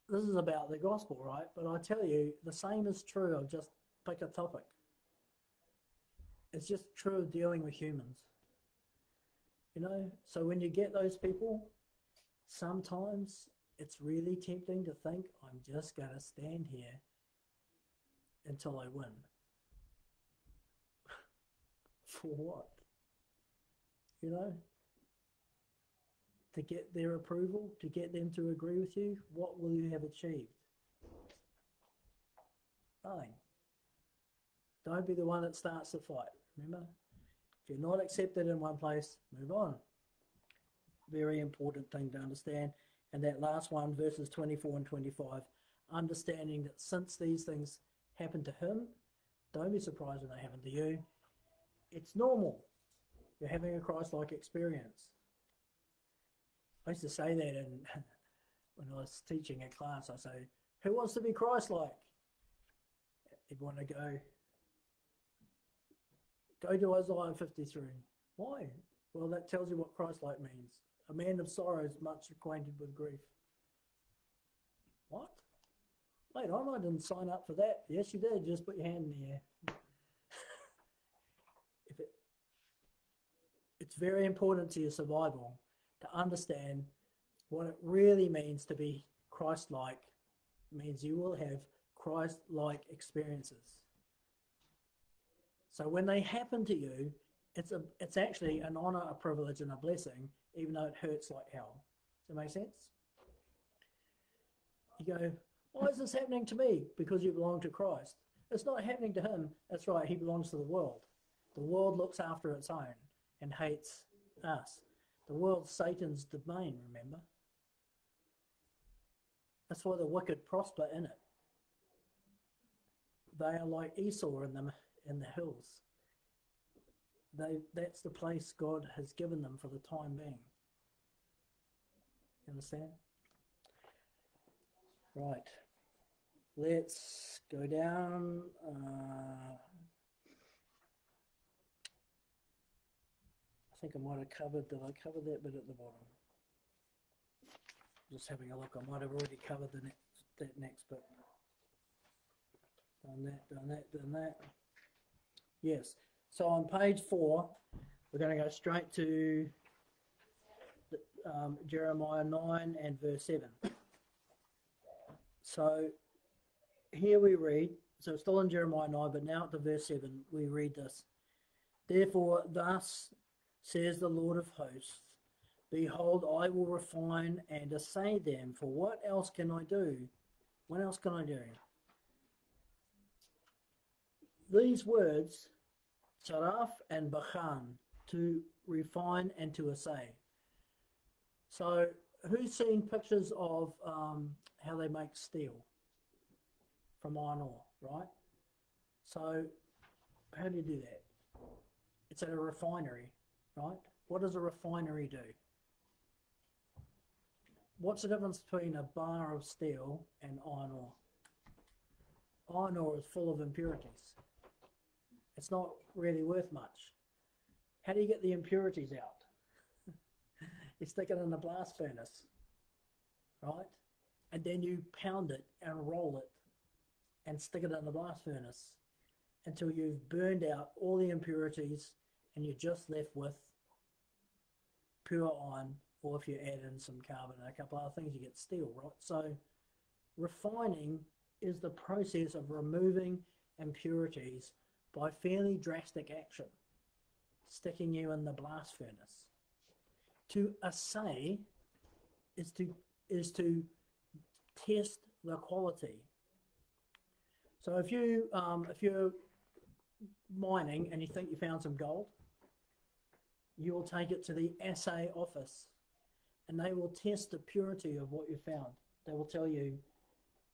This is about the gospel, right? But I tell you, the same is true of just pick a topic. It's just true dealing with humans. You know, so when you get those people, sometimes it's really tempting to think, I'm just going to stand here until I win. [LAUGHS] For what? You know? To get their approval, to get them to agree with you, what will you have achieved? Nothing. Don't be the one that starts the fight, remember? If you're not accepted in one place, move on. Very important thing to understand. And that last one, verses 24 and 25, understanding that since these things happen to him, don't be surprised when they happen to you. It's normal. You're having a Christ like experience. I used to say that in, [LAUGHS] when I was teaching a class. I say, Who wants to be Christ like? Everyone would want to go, Go to Isaiah 53. Why? Well, that tells you what Christ like means. A man of sorrows, much acquainted with grief. What? Wait I didn't sign up for that. Yes, you did. Just put your hand in the air. [LAUGHS] if it, it's very important to your survival to understand what it really means to be Christ-like. Means you will have Christ-like experiences. So when they happen to you, it's a it's actually an honor, a privilege, and a blessing, even though it hurts like hell. Does that make sense? You go, why is this happening to me? Because you belong to Christ. It's not happening to him. That's right, he belongs to the world. The world looks after its own and hates us. The world's Satan's domain, remember? That's why the wicked prosper in it. They are like Esau in the in the hills. They, that's the place God has given them for the time being. You understand? Right. Let's go down. Uh, I think I might have covered, did I cover that bit at the bottom? Just having a look, I might have already covered the next, that next bit. Done that, done that, done that. Yes. So on page four, we're going to go straight to um, Jeremiah 9 and verse 7. So here we read, so still in Jeremiah 9, but now at the verse 7, we read this. Therefore, thus says the Lord of hosts, Behold, I will refine and assay them, for what else can I do? What else can I do? These words Saraf and Bachan to refine and to assay. So who's seen pictures of um, how they make steel from iron ore, right? So how do you do that? It's at a refinery, right? What does a refinery do? What's the difference between a bar of steel and iron ore? Iron ore is full of impurities it's not really worth much. How do you get the impurities out? [LAUGHS] you stick it in a blast furnace, right? And then you pound it and roll it and stick it in the blast furnace until you've burned out all the impurities and you're just left with pure iron or if you add in some carbon and a couple other things you get steel right so refining is the process of removing impurities by fairly drastic action, sticking you in the blast furnace. To assay is to is to test the quality. So if you um, if you're mining and you think you found some gold, you will take it to the assay office and they will test the purity of what you found. They will tell you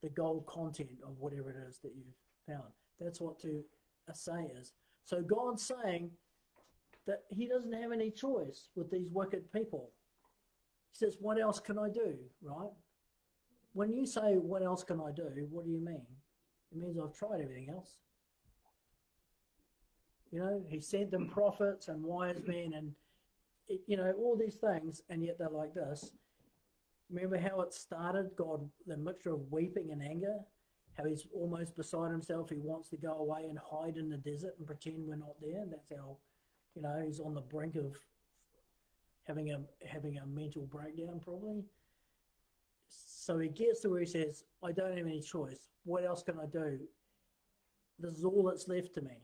the gold content of whatever it is that you've found. That's what to assay is. So God's saying that He doesn't have any choice with these wicked people. He says, What else can I do? Right? When you say, What else can I do? What do you mean? It means I've tried everything else. You know, He sent them prophets and wise men and, you know, all these things, and yet they're like this. Remember how it started? God, the mixture of weeping and anger, how he's almost beside himself. He wants to go away and hide in the desert and pretend we're not there. And that's how, you know, he's on the brink of having a having a mental breakdown probably. So he gets to where he says, I don't have any choice. What else can I do? This is all that's left to me.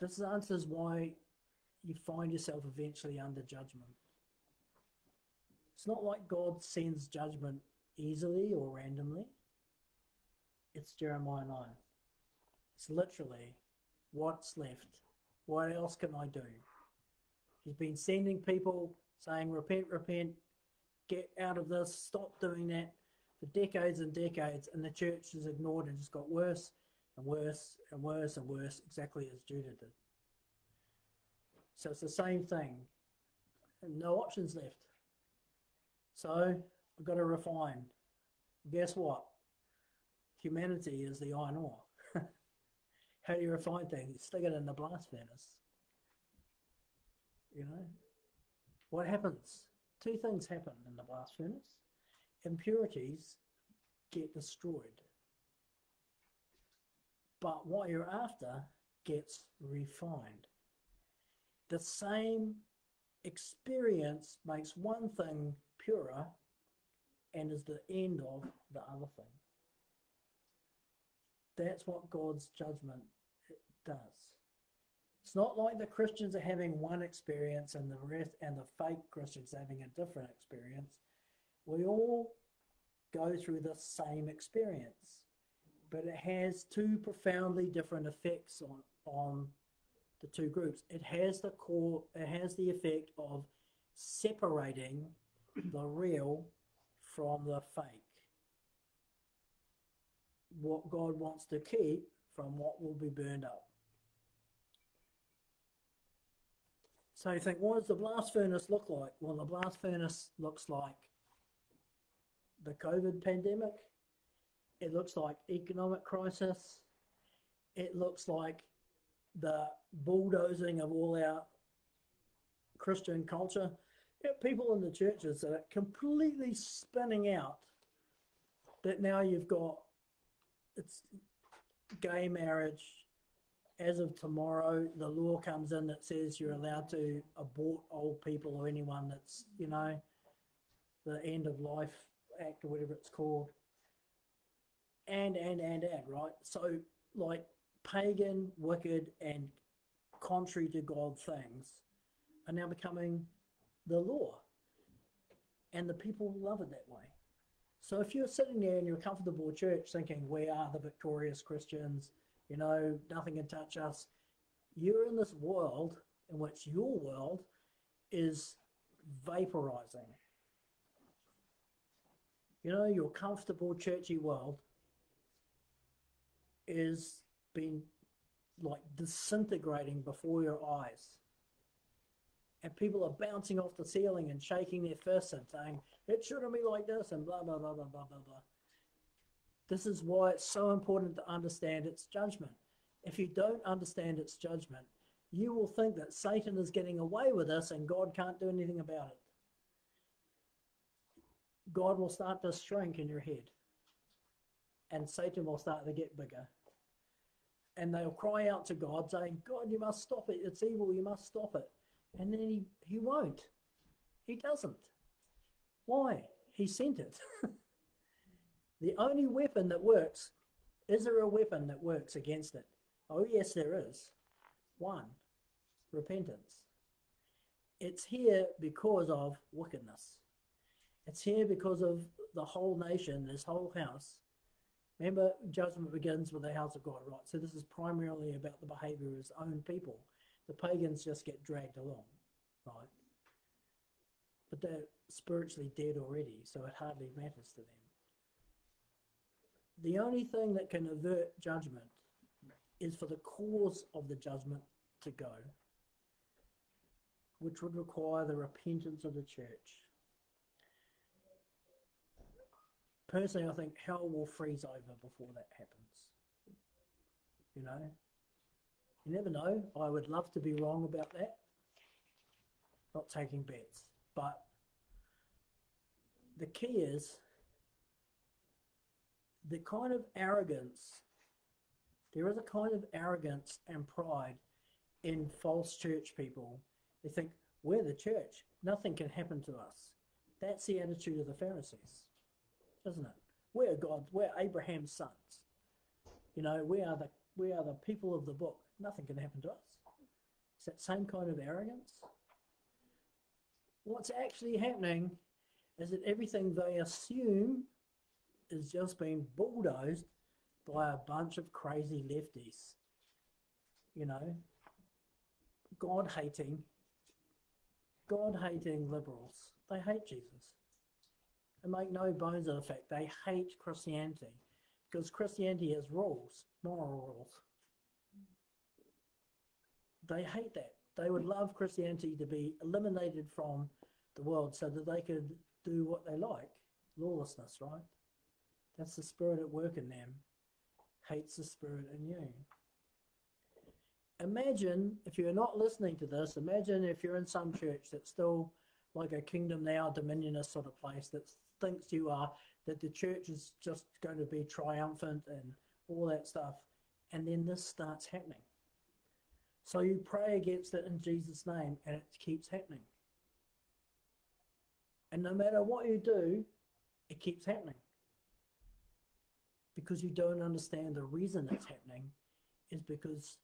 This answers why you find yourself eventually under judgment. It's not like God sends judgment easily or randomly. It's Jeremiah 9. It's literally what's left. What else can I do? He's been sending people saying, repent, repent, get out of this, stop doing that for decades and decades. And the church has ignored and just got worse and worse and worse and worse, exactly as Judah did. So it's the same thing. And no options left. So I've got to refine. Guess what? Humanity is the iron ore. [LAUGHS] How do you refine things? Stick it in the blast furnace. You know? What happens? Two things happen in the blast furnace. Impurities get destroyed. But what you're after gets refined. The same experience makes one thing purer and is the end of the other thing. That's what God's judgment does. It's not like the Christians are having one experience and the rest and the fake Christians having a different experience. We all go through the same experience, but it has two profoundly different effects on, on the two groups. It has the core it has the effect of separating the real from the fake. What God wants to keep from what will be burned up. So you think, what does the blast furnace look like? Well, the blast furnace looks like the COVID pandemic. It looks like economic crisis. It looks like the bulldozing of all our Christian culture people in the churches that are completely spinning out that now you've got it's gay marriage as of tomorrow the law comes in that says you're allowed to abort old people or anyone that's you know the end of life act or whatever it's called. And and and and right? So like pagan wicked and contrary to god things are now becoming the law. And the people love it that way. So if you're sitting there in your comfortable church thinking, we are the victorious Christians, you know, nothing can touch us, you're in this world in which your world is vaporizing. You know, your comfortable churchy world is being like disintegrating before your eyes and people are bouncing off the ceiling and shaking their fists and saying, it shouldn't be like this and blah, blah, blah, blah, blah, blah, blah. This is why it's so important to understand its judgment. If you don't understand its judgment, you will think that Satan is getting away with this and God can't do anything about it. God will start to shrink in your head and Satan will start to get bigger. And they'll cry out to God saying, God, you must stop it. It's evil. You must stop it. And then he, he won't. He doesn't. Why? He sent it. [LAUGHS] the only weapon that works, is there a weapon that works against it? Oh, yes, there is. One repentance. It's here because of wickedness. It's here because of the whole nation, this whole house, Remember, judgment begins with the house of God, right? So this is primarily about the behavior of his own people. The pagans just get dragged along, right? But they're spiritually dead already, so it hardly matters to them. The only thing that can avert judgment is for the cause of the judgment to go, which would require the repentance of the church. Personally, I think hell will freeze over before that happens. You know? You never know. I would love to be wrong about that. Not taking bets. But the key is the kind of arrogance, there is a kind of arrogance and pride in false church people. They think, we're the church, nothing can happen to us. That's the attitude of the Pharisees, isn't it? We're God's, we're Abraham's sons. You know, we are the we are the people of the book. Nothing can happen to us. It's that same kind of arrogance. What's actually happening is that everything they assume is just being bulldozed by a bunch of crazy lefties. You know, God hating, God hating liberals. They hate Jesus. And make no bones of the fact they hate Christianity because Christianity has rules, moral rules. They hate that. They would love Christianity to be eliminated from the world so that they could do what they like. Lawlessness, right? That's the spirit at work in them. Hates the spirit in you. Imagine if you're not listening to this, imagine if you're in some church that's still like a kingdom now, dominionist sort of place that thinks you are, that the church is just going to be triumphant and all that stuff. And then this starts happening. So you pray against it in Jesus' name and it keeps happening. And no matter what you do, it keeps happening. Because you don't understand the reason it's happening is because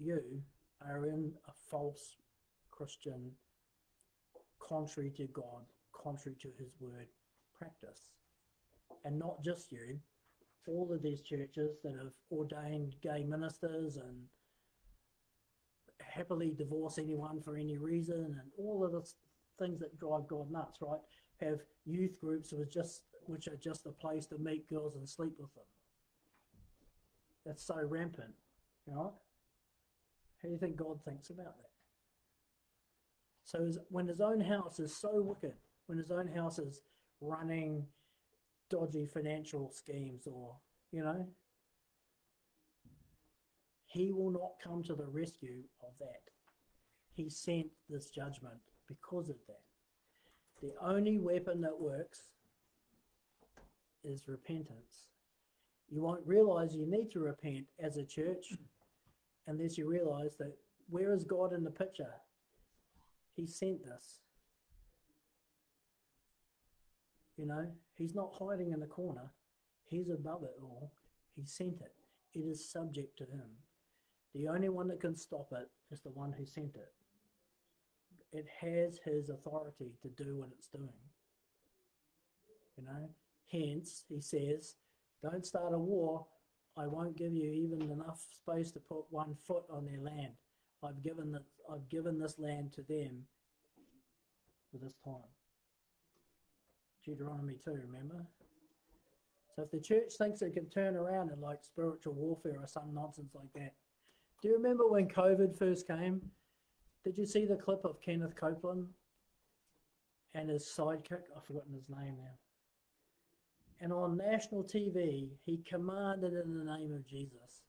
you are in a false Christian, contrary to God, contrary to his word practice. And not just you, all of these churches that have ordained gay ministers and happily divorce anyone for any reason and all of the things that drive God nuts, right? Have youth groups which just which are just a place to meet girls and sleep with them. That's so rampant, you know. How do you think God thinks about that? So his, when his own house is so wicked, when his own house is running dodgy financial schemes or, you know, he will not come to the rescue of that. He sent this judgment because of that. The only weapon that works is repentance. You won't realize you need to repent as a church unless you realize that where is God in the picture? He sent this. You know, He's not hiding in the corner, He's above it all. He sent it, it is subject to Him. The only one that can stop it is the one who sent it. It has His authority to do what it's doing. You know, hence, He says, don't start a war I won't give you even enough space to put one foot on their land. I've given the, I've given this land to them for this time. Deuteronomy 2, remember? So if the church thinks it can turn around in like spiritual warfare or some nonsense like that. Do you remember when COVID first came? Did you see the clip of Kenneth Copeland and his sidekick? I've forgotten his name now and on national TV, he commanded in the name of Jesus.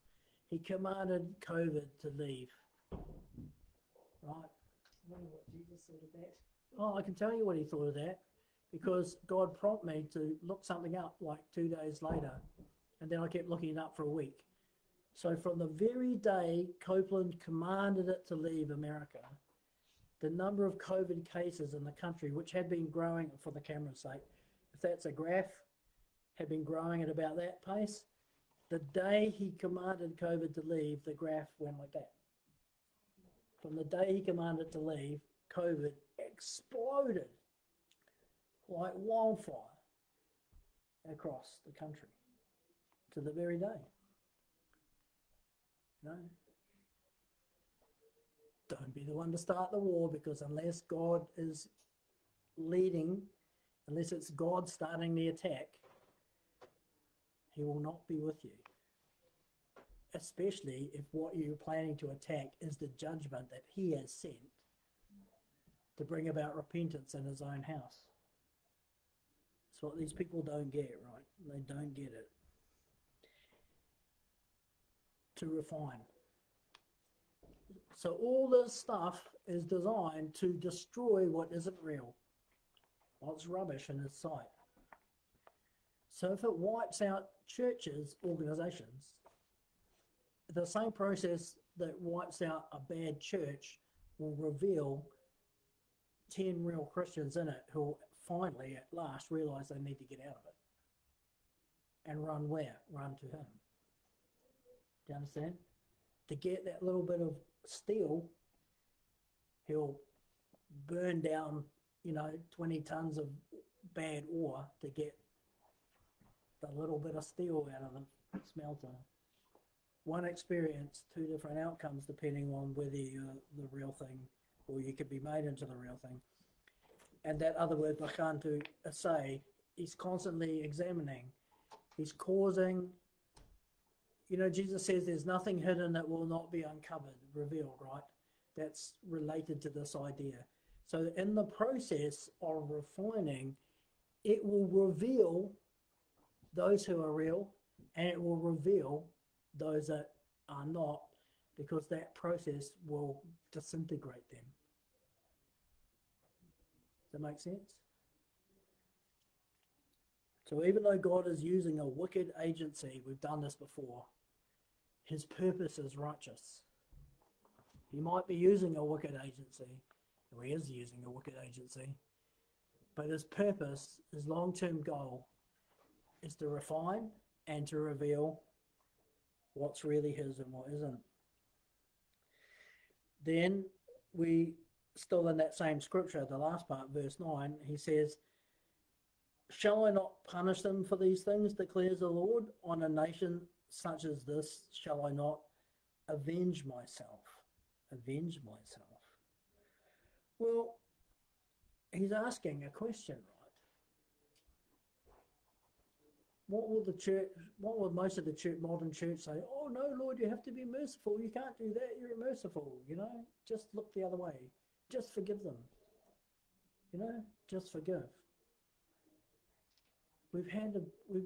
He commanded COVID to leave. Right? I wonder what Jesus thought of that. Oh, I can tell you what he thought of that because God prompted me to look something up like two days later, and then I kept looking it up for a week. So from the very day Copeland commanded it to leave America, the number of COVID cases in the country, which had been growing for the camera's sake, if that's a graph, had been growing at about that pace. The day he commanded COVID to leave, the graph went like that. From the day he commanded to leave, COVID exploded like wildfire. across the country to the very day. No. Don't be the one to start the war because unless God is leading, unless it's God starting the attack, He will not be with you. Especially if what you're planning to attack is the judgment that He has sent to bring about repentance in His own house. That's what these people don't get, right? They don't get it. To refine. So all this stuff is designed to destroy what isn't real, what's rubbish in its sight. So if it wipes out churches, organizations, the same process that wipes out a bad church will reveal 10 real Christians in it who finally, at last, realize they need to get out of it. And run where? Run to Him. You understand? To get that little bit of steel, he'll burn down, you know, 20 tons of bad ore to get the little bit of steel out of the smelter. One experience, two different outcomes depending on whether you're the real thing or you could be made into the real thing. And that other word, to uh, say, he's constantly examining. He's causing, you know, Jesus says there's nothing hidden that will not be uncovered, revealed, right? That's related to this idea. So in the process of refining, it will reveal those who are real and it will reveal those that are not because that process will disintegrate them. Does that make sense? So even though God is using a wicked agency, we've done this before, his purpose is righteous. He might be using a wicked agency, or he is using a wicked agency, but his purpose, his long-term goal, is to refine and to reveal what's really his and what isn't. Then we still in that same scripture, the last part, verse 9, he says, Shall I not punish them for these things, declares the Lord? On a nation such as this, shall I not avenge myself? Avenge myself. Well, he's asking a question, right? What will the church, what will most of the church, modern church say? Oh, no, Lord, you have to be merciful. You can't do that. You're merciful, you know? Just look the other way. Just forgive them. You know, just forgive. We've had a, we've,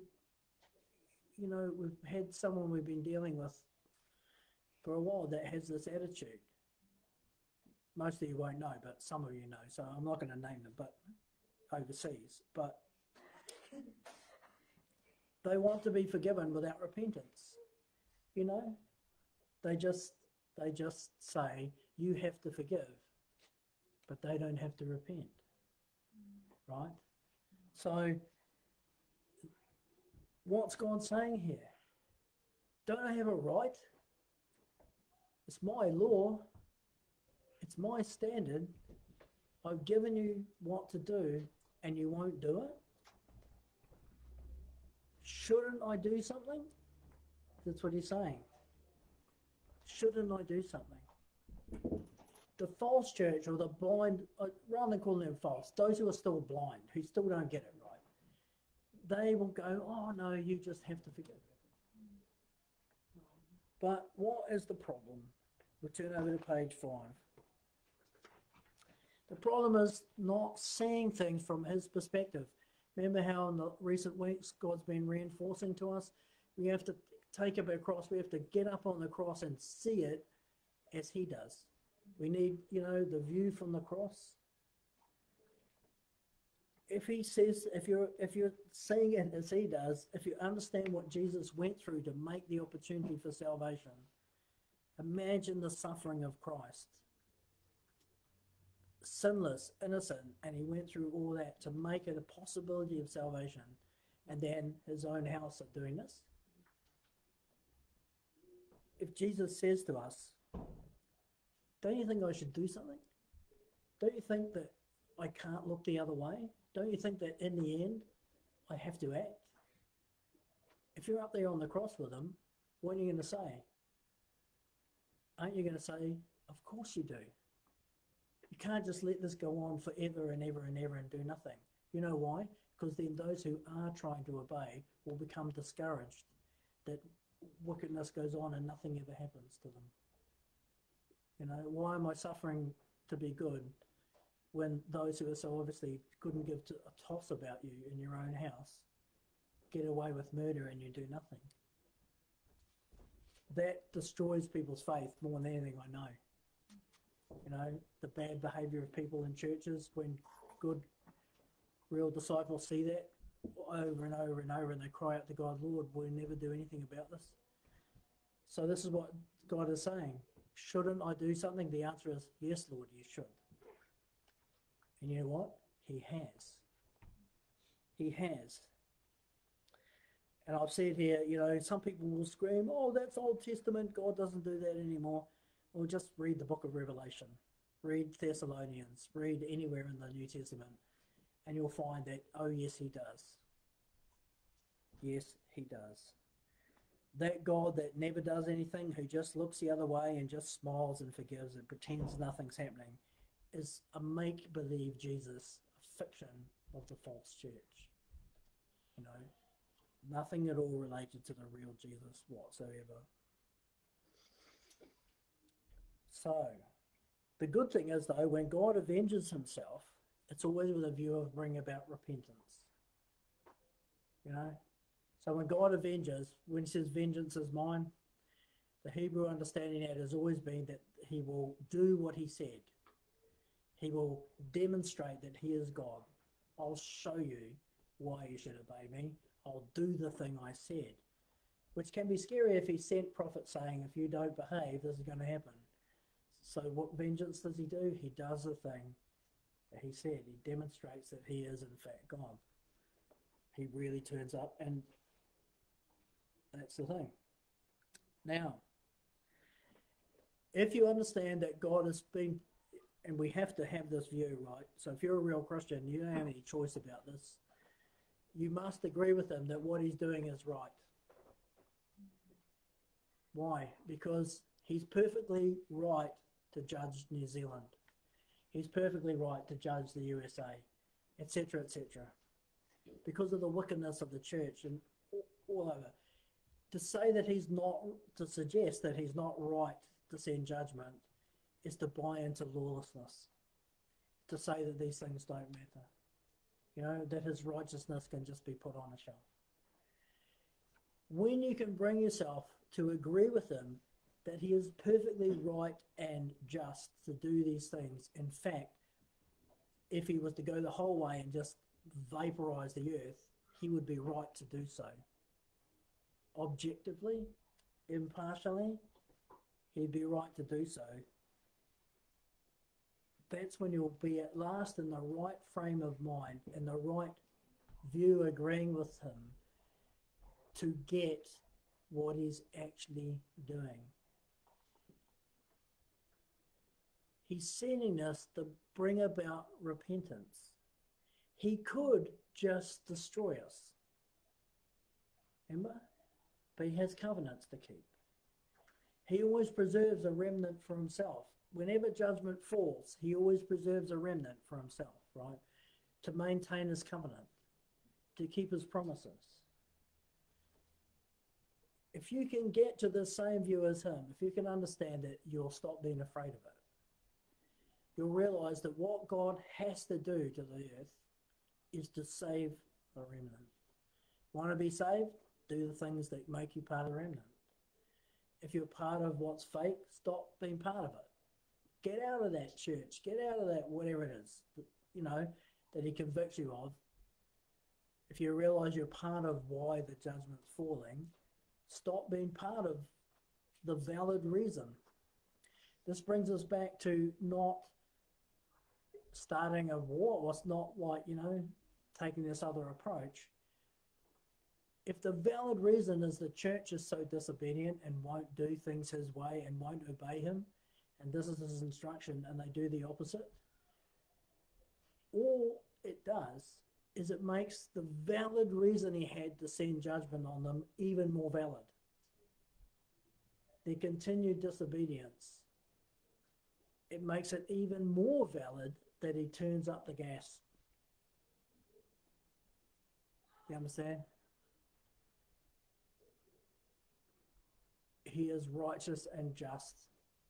you know, we've had someone we've been dealing with for a while that has this attitude. Most of you won't know, but some of you know. So I'm not going to name them, but overseas. But they want to be forgiven without repentance. You know, they just they just say you have to forgive but they don't have to repent. Right? So, what's God saying here? Don't I have a right? It's my law, it's my standard. I've given you what to do, and you won't do it? Shouldn't I do something? That's what he's saying. Shouldn't I do something? the false church or the blind, uh, rather than calling them false, those who are still blind, who still don't get it they will go, oh no, you just have to forgive. But what is the problem? We'll turn over to page five. The problem is not seeing things from his perspective. Remember how in the recent weeks God's been reinforcing to us? We have to take up our cross, we have to get up on the cross and see it as he does. We need, you know, the view from the cross. If he says, if you're if you're seeing it as he does, if you understand what Jesus went through to make the opportunity for salvation, imagine the suffering of Christ. Sinless, innocent, and he went through all that to make it a possibility of salvation, and then his own house are doing this. If Jesus says to us, don't you think I should do something? Don't you think that I can't look the other way? Don't you think that in the end I have to act? if you're up there on the cross with him, what are you going to say? Aren't you going to say, Of course you do? You can't just let this go on forever and ever and ever and do nothing. You know why? Because then those who are trying to obey will become discouraged that wickedness goes on and nothing ever happens to them. You know, why am I suffering to be good when those who are so obviously couldn't give a toss about you in your own house get away with murder and you do nothing? That destroys people's faith more than anything I know. You know, the bad behavior of people in churches when good, real disciples see that over and over and over and they cry out to God, Lord, we'll never do anything about this. So this is what God is saying. Shouldn't I do something? The answer is yes, Lord, you should. And you know what? He has. He has. And I've said here, you know, some people will scream, oh, that's Old Testament. God doesn't do that anymore. Well, just read the book of Revelation, read Thessalonians, read anywhere in the New Testament, and you'll find that, oh, yes, he does. Yes, he does. That God that never does anything, who just looks the other way and just smiles and forgives and pretends nothing's happening, is a make believe Jesus, a fiction of the false church. You know, nothing at all related to the real Jesus whatsoever. So, the good thing is, though, when God avenges himself, it's always with a view of bringing about repentance. You know? So when God avenges, when he says vengeance is mine, the Hebrew understanding of that has always been that he will do what he said. He will demonstrate that he is God. I'll show you why you should obey me. I'll do the thing I said. Which can be scary if he sent prophets saying, if you don't behave, this is going to happen. So what vengeance does he do? He does the thing that he said. He demonstrates that he is in fact God. He really turns up and that's the thing. Now, if you understand that God has been, and we have to have this view, right? So if you're a real Christian, you don't have any choice about this. You must agree with him that what he's doing is right. Why? Because he's perfectly right to judge New Zealand. He's perfectly right to judge the USA, etc., etc. Because of the wickedness of the church and all over to say that he's not, to suggest that he's not right to send judgment is to buy into lawlessness. To say that these things don't matter. You know, that his righteousness can just be put on a shelf. When you can bring yourself to agree with him that he is perfectly right and just to do these things, in fact, if he was to go the whole way and just vaporize the earth, he would be right to do so objectively, impartially, he'd be right to do so. That's when you'll be at last in the right frame of mind, in the right view, agreeing with him to get what he's actually doing. He's sending us to bring about repentance. He could just destroy us. Remember? but he has covenants to keep. He always preserves a remnant for himself. Whenever judgment falls, he always preserves a remnant for himself, right? To maintain his covenant, to keep his promises. If you can get to the same view as him, if you can understand it, you'll stop being afraid of it. You'll realize that what God has to do to the earth is to save the remnant. Want to be saved? do the things that make you part of the remnant. If you're part of what's fake, stop being part of it. Get out of that church. Get out of that whatever it is, you know, that he convicts you of. If you realize you're part of why the judgment's falling, stop being part of the valid reason. This brings us back to not starting a war. Was not like, you know, taking this other approach if the valid reason is the church is so disobedient and won't do things his way and won't obey him, and this is his instruction, and they do the opposite, all it does is it makes the valid reason he had to send judgment on them even more valid. Their continued disobedience. It makes it even more valid that he turns up the gas. You understand? He is righteous and just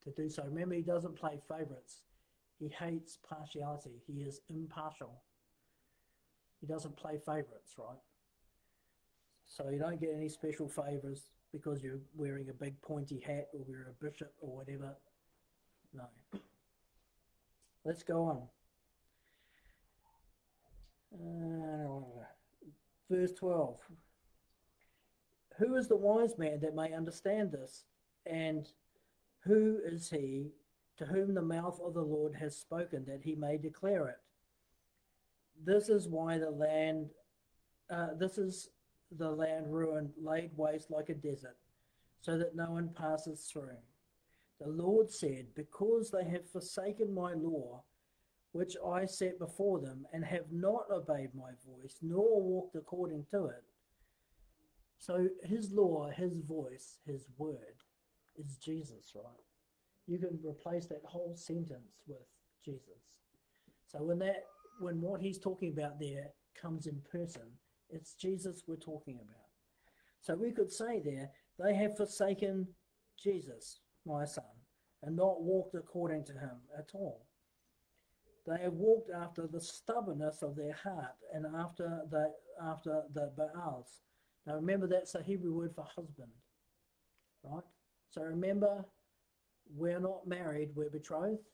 to do so. Remember, he doesn't play favorites. He hates partiality. He is impartial. He doesn't play favorites, right? So you don't get any special favors because you're wearing a big pointy hat or you're a bishop or whatever. No. Let's go on. Uh, verse 12. Who is the wise man that may understand this? And who is he to whom the mouth of the Lord has spoken that he may declare it? This is why the land, uh, this is the land ruined, laid waste like a desert, so that no one passes through. The Lord said, Because they have forsaken my law, which I set before them, and have not obeyed my voice, nor walked according to it. So his law, his voice, his word is Jesus, right? You can replace that whole sentence with Jesus. So when that when what he's talking about there comes in person, it's Jesus we're talking about. So we could say there, they have forsaken Jesus, my son, and not walked according to him at all. They have walked after the stubbornness of their heart and after the after the Baals. Now remember that's a Hebrew word for husband. Right? So remember we're not married, we're betrothed.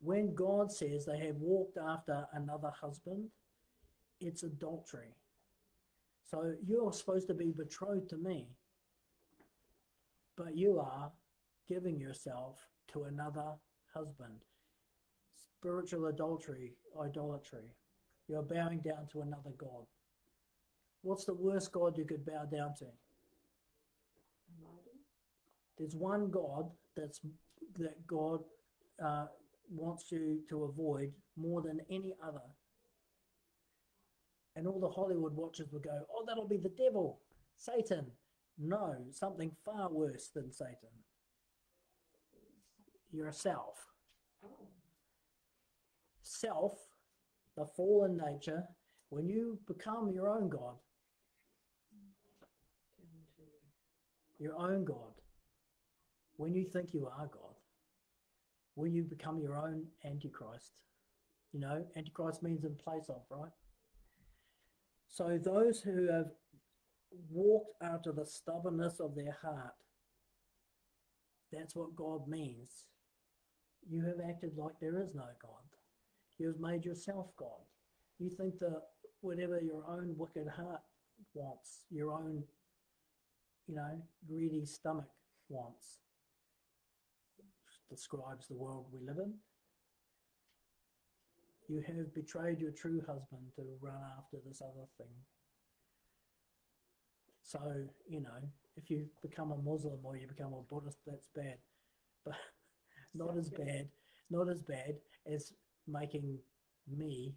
When God says they have walked after another husband, it's adultery. So you're supposed to be betrothed to me, but you are giving yourself to another husband. Spiritual adultery, idolatry. You're bowing down to another God. What's the worst God you could bow down to? There's one God that's that God uh, wants you to avoid more than any other. And all the Hollywood watchers would go, "Oh, that'll be the devil, Satan." No, something far worse than Satan. Yourself. Self, the fallen nature, when you become your own God, your own God, when you think you are God, when you become your own Antichrist, you know, Antichrist means in place of, right? So those who have walked out of the stubbornness of their heart, that's what God means. You have acted like there is no God. You have made yourself God. You think that whatever your own wicked heart wants, your own, you know, greedy stomach wants, describes the world we live in. You have betrayed your true husband to run after this other thing. So, you know, if you become a Muslim or you become a Buddhist, that's bad. [LAUGHS] But not as bad, not as bad as making me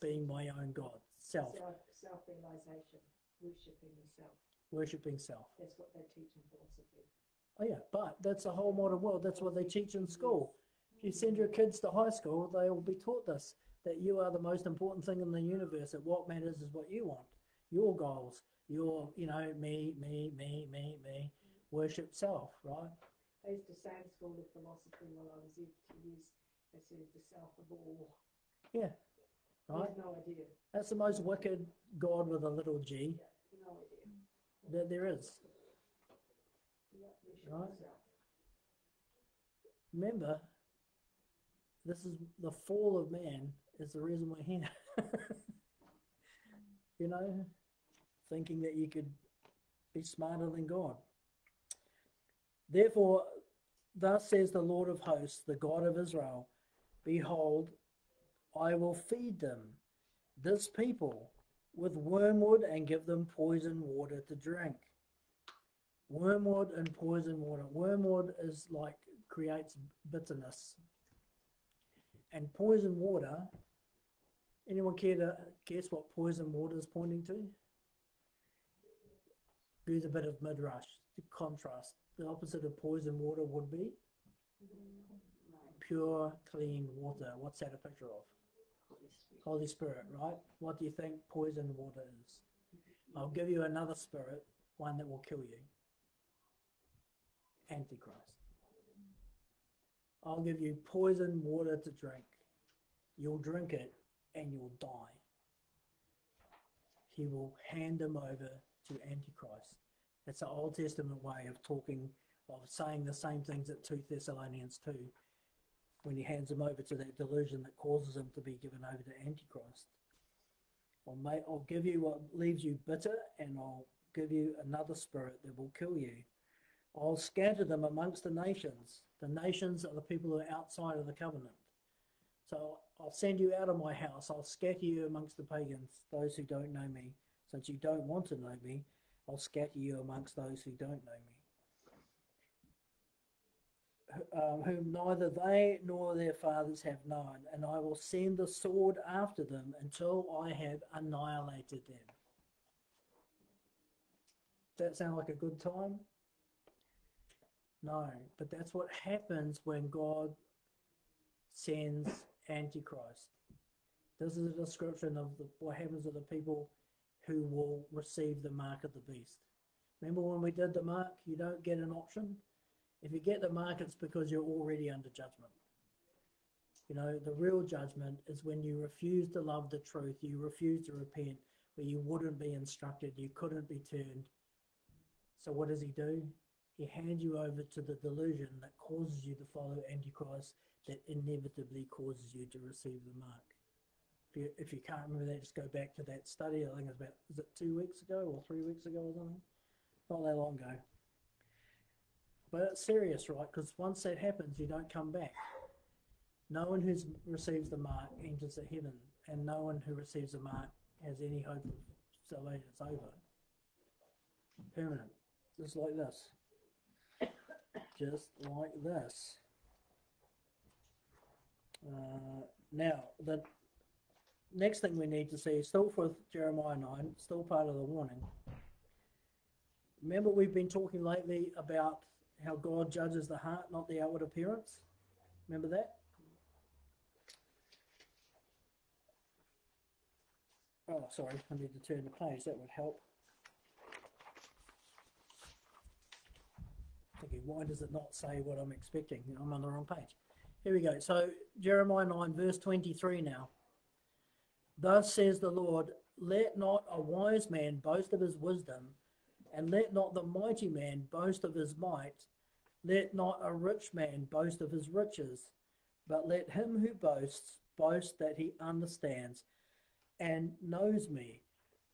being my own God, self. Self realization, worshipping the self. Worshipping self. That's what they teach in philosophy. Oh yeah, but that's the whole modern world. That's what they teach in school. If you send your kids to high school, they will be taught this that you are the most important thing in the universe. That what matters is what you want, your goals, your you know me, me, me, me, me. Worship self, right? I used to say in school of philosophy while I was use, they said the self of all. Yeah, I right. have no idea. That's the most wicked God with a little g No idea. that there is. Right. Remember, this is the fall of man is the reason we're here. [LAUGHS] you know, thinking that you could be smarter than God. Therefore, thus says the Lord of hosts, the God of Israel Behold, I will feed them, this people, with wormwood and give them poison water to drink. Wormwood and poison water. Wormwood is like creates bitterness. And poison water Anyone care to guess what poison water is pointing to? Use a bit of midrash to contrast. The opposite of poison water would be pure, clean water. What's that a picture of? Holy Spirit, right? What do you think poison water is? I'll give you another spirit, one that will kill you. Antichrist. I'll give you poison water to drink. You'll drink it and you'll die. He will hand them over to Antichrist. That's an Old Testament way of talking, of saying the same things at 2 Thessalonians 2 when he hands them over to that delusion that causes them to be given over to Antichrist. I'll, make, I'll give you what leaves you bitter, and I'll give you another spirit that will kill you. I'll scatter them amongst the nations. The nations are the people who are outside of the covenant. So I'll send you out of my house. I'll scatter you amongst the pagans, those who don't know me. Since you don't want to know me, I'll scatter you amongst those who don't know me um, whom neither they nor their fathers have known, and I will send the sword after them until I have annihilated them. Does that sound like a good time? No, but that's what happens when God sends Antichrist. This is a description of the, what happens to the people who will receive the mark of the beast. Remember when we did the mark, you don't get an option? If you get the mark, it's because you're already under judgment. You know, the real judgment is when you refuse to love the truth, you refuse to repent, where you wouldn't be instructed, you couldn't be turned. So what does he do? He hands you over to the delusion that causes you to follow Antichrist, that inevitably causes you to receive the mark. If you, if you can't remember that, just go back to that study. I think it was about, is it two weeks ago or three weeks ago or something? Not that long ago. But it's serious, right? Because once that happens, you don't come back. No one who receives the mark enters the heaven, and no one who receives the mark has any hope of salvation. It's over. Permanent. Just like this. Just like this. Uh, now, the next thing we need to see, still for Jeremiah 9, still part of the warning. Remember, we've been talking lately about how God judges the heart, not the outward appearance. Remember that? Oh, sorry, I need to turn the page. That would help. Why does it not say what I'm expecting? I'm on the wrong page. Here we go. So, Jeremiah 9, verse 23 now. Thus says the Lord, let not a wise man boast of his wisdom, and let not the mighty man boast of his might. Let not a rich man boast of his riches, but let him who boasts boast that he understands and knows me,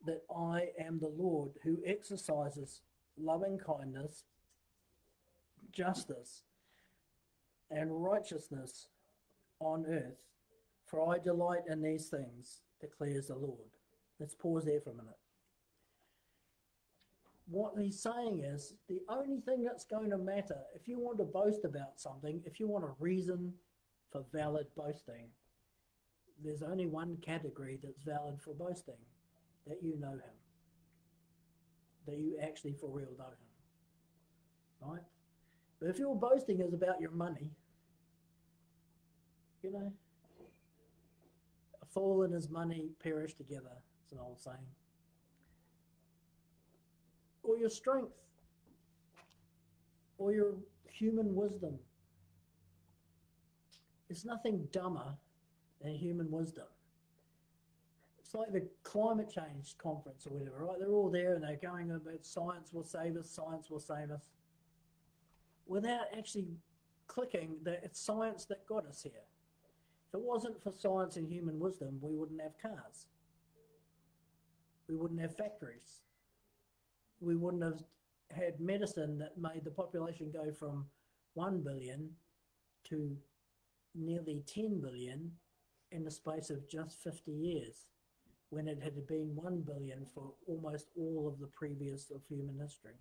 that I am the Lord who exercises loving kindness, justice, and righteousness on earth. For I delight in these things, declares the Lord. Let's pause there for a minute what he's saying is the only thing that's going to matter, if you want to boast about something, if you want a reason for valid boasting, there's only one category that's valid for boasting that you know him, that you actually for real know him. Right? But if your boasting is about your money, you know, a fool and his money perish together. It's an old saying or your strength or your human wisdom. It's nothing dumber than human wisdom. It's like the climate change conference or whatever, right? They're all there and they're going about science will save us, science will save us, without actually clicking that it's science that got us here. If it wasn't for science and human wisdom, we wouldn't have cars. We wouldn't have factories we wouldn't have had medicine that made the population go from 1 billion to nearly 10 billion in the space of just 50 years when it had been 1 billion for almost all of the previous of human history.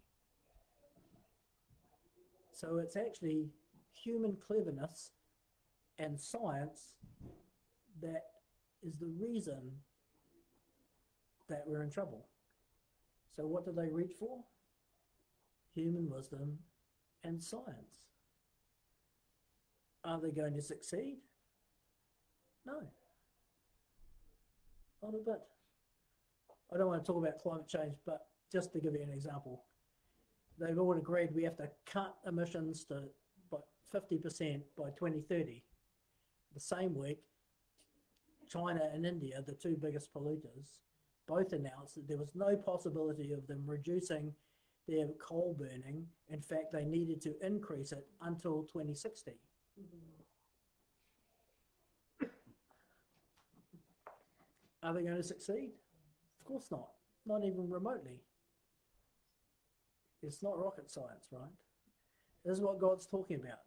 So it's actually human cleverness and science that is the reason that we're in trouble. So, what do they reach for? Human wisdom and science. Are they going to succeed? No. Not a bit. I don't want to talk about climate change, but just to give you an example, they've all agreed we have to cut emissions to by 50% by 2030. The same week, China and India, the two biggest polluters, both announced that there was no possibility of them reducing their coal burning. In fact, they needed to increase it until 2060. Are they going to succeed? Of course not. Not even remotely. It's not rocket science, right? This is what God's talking about.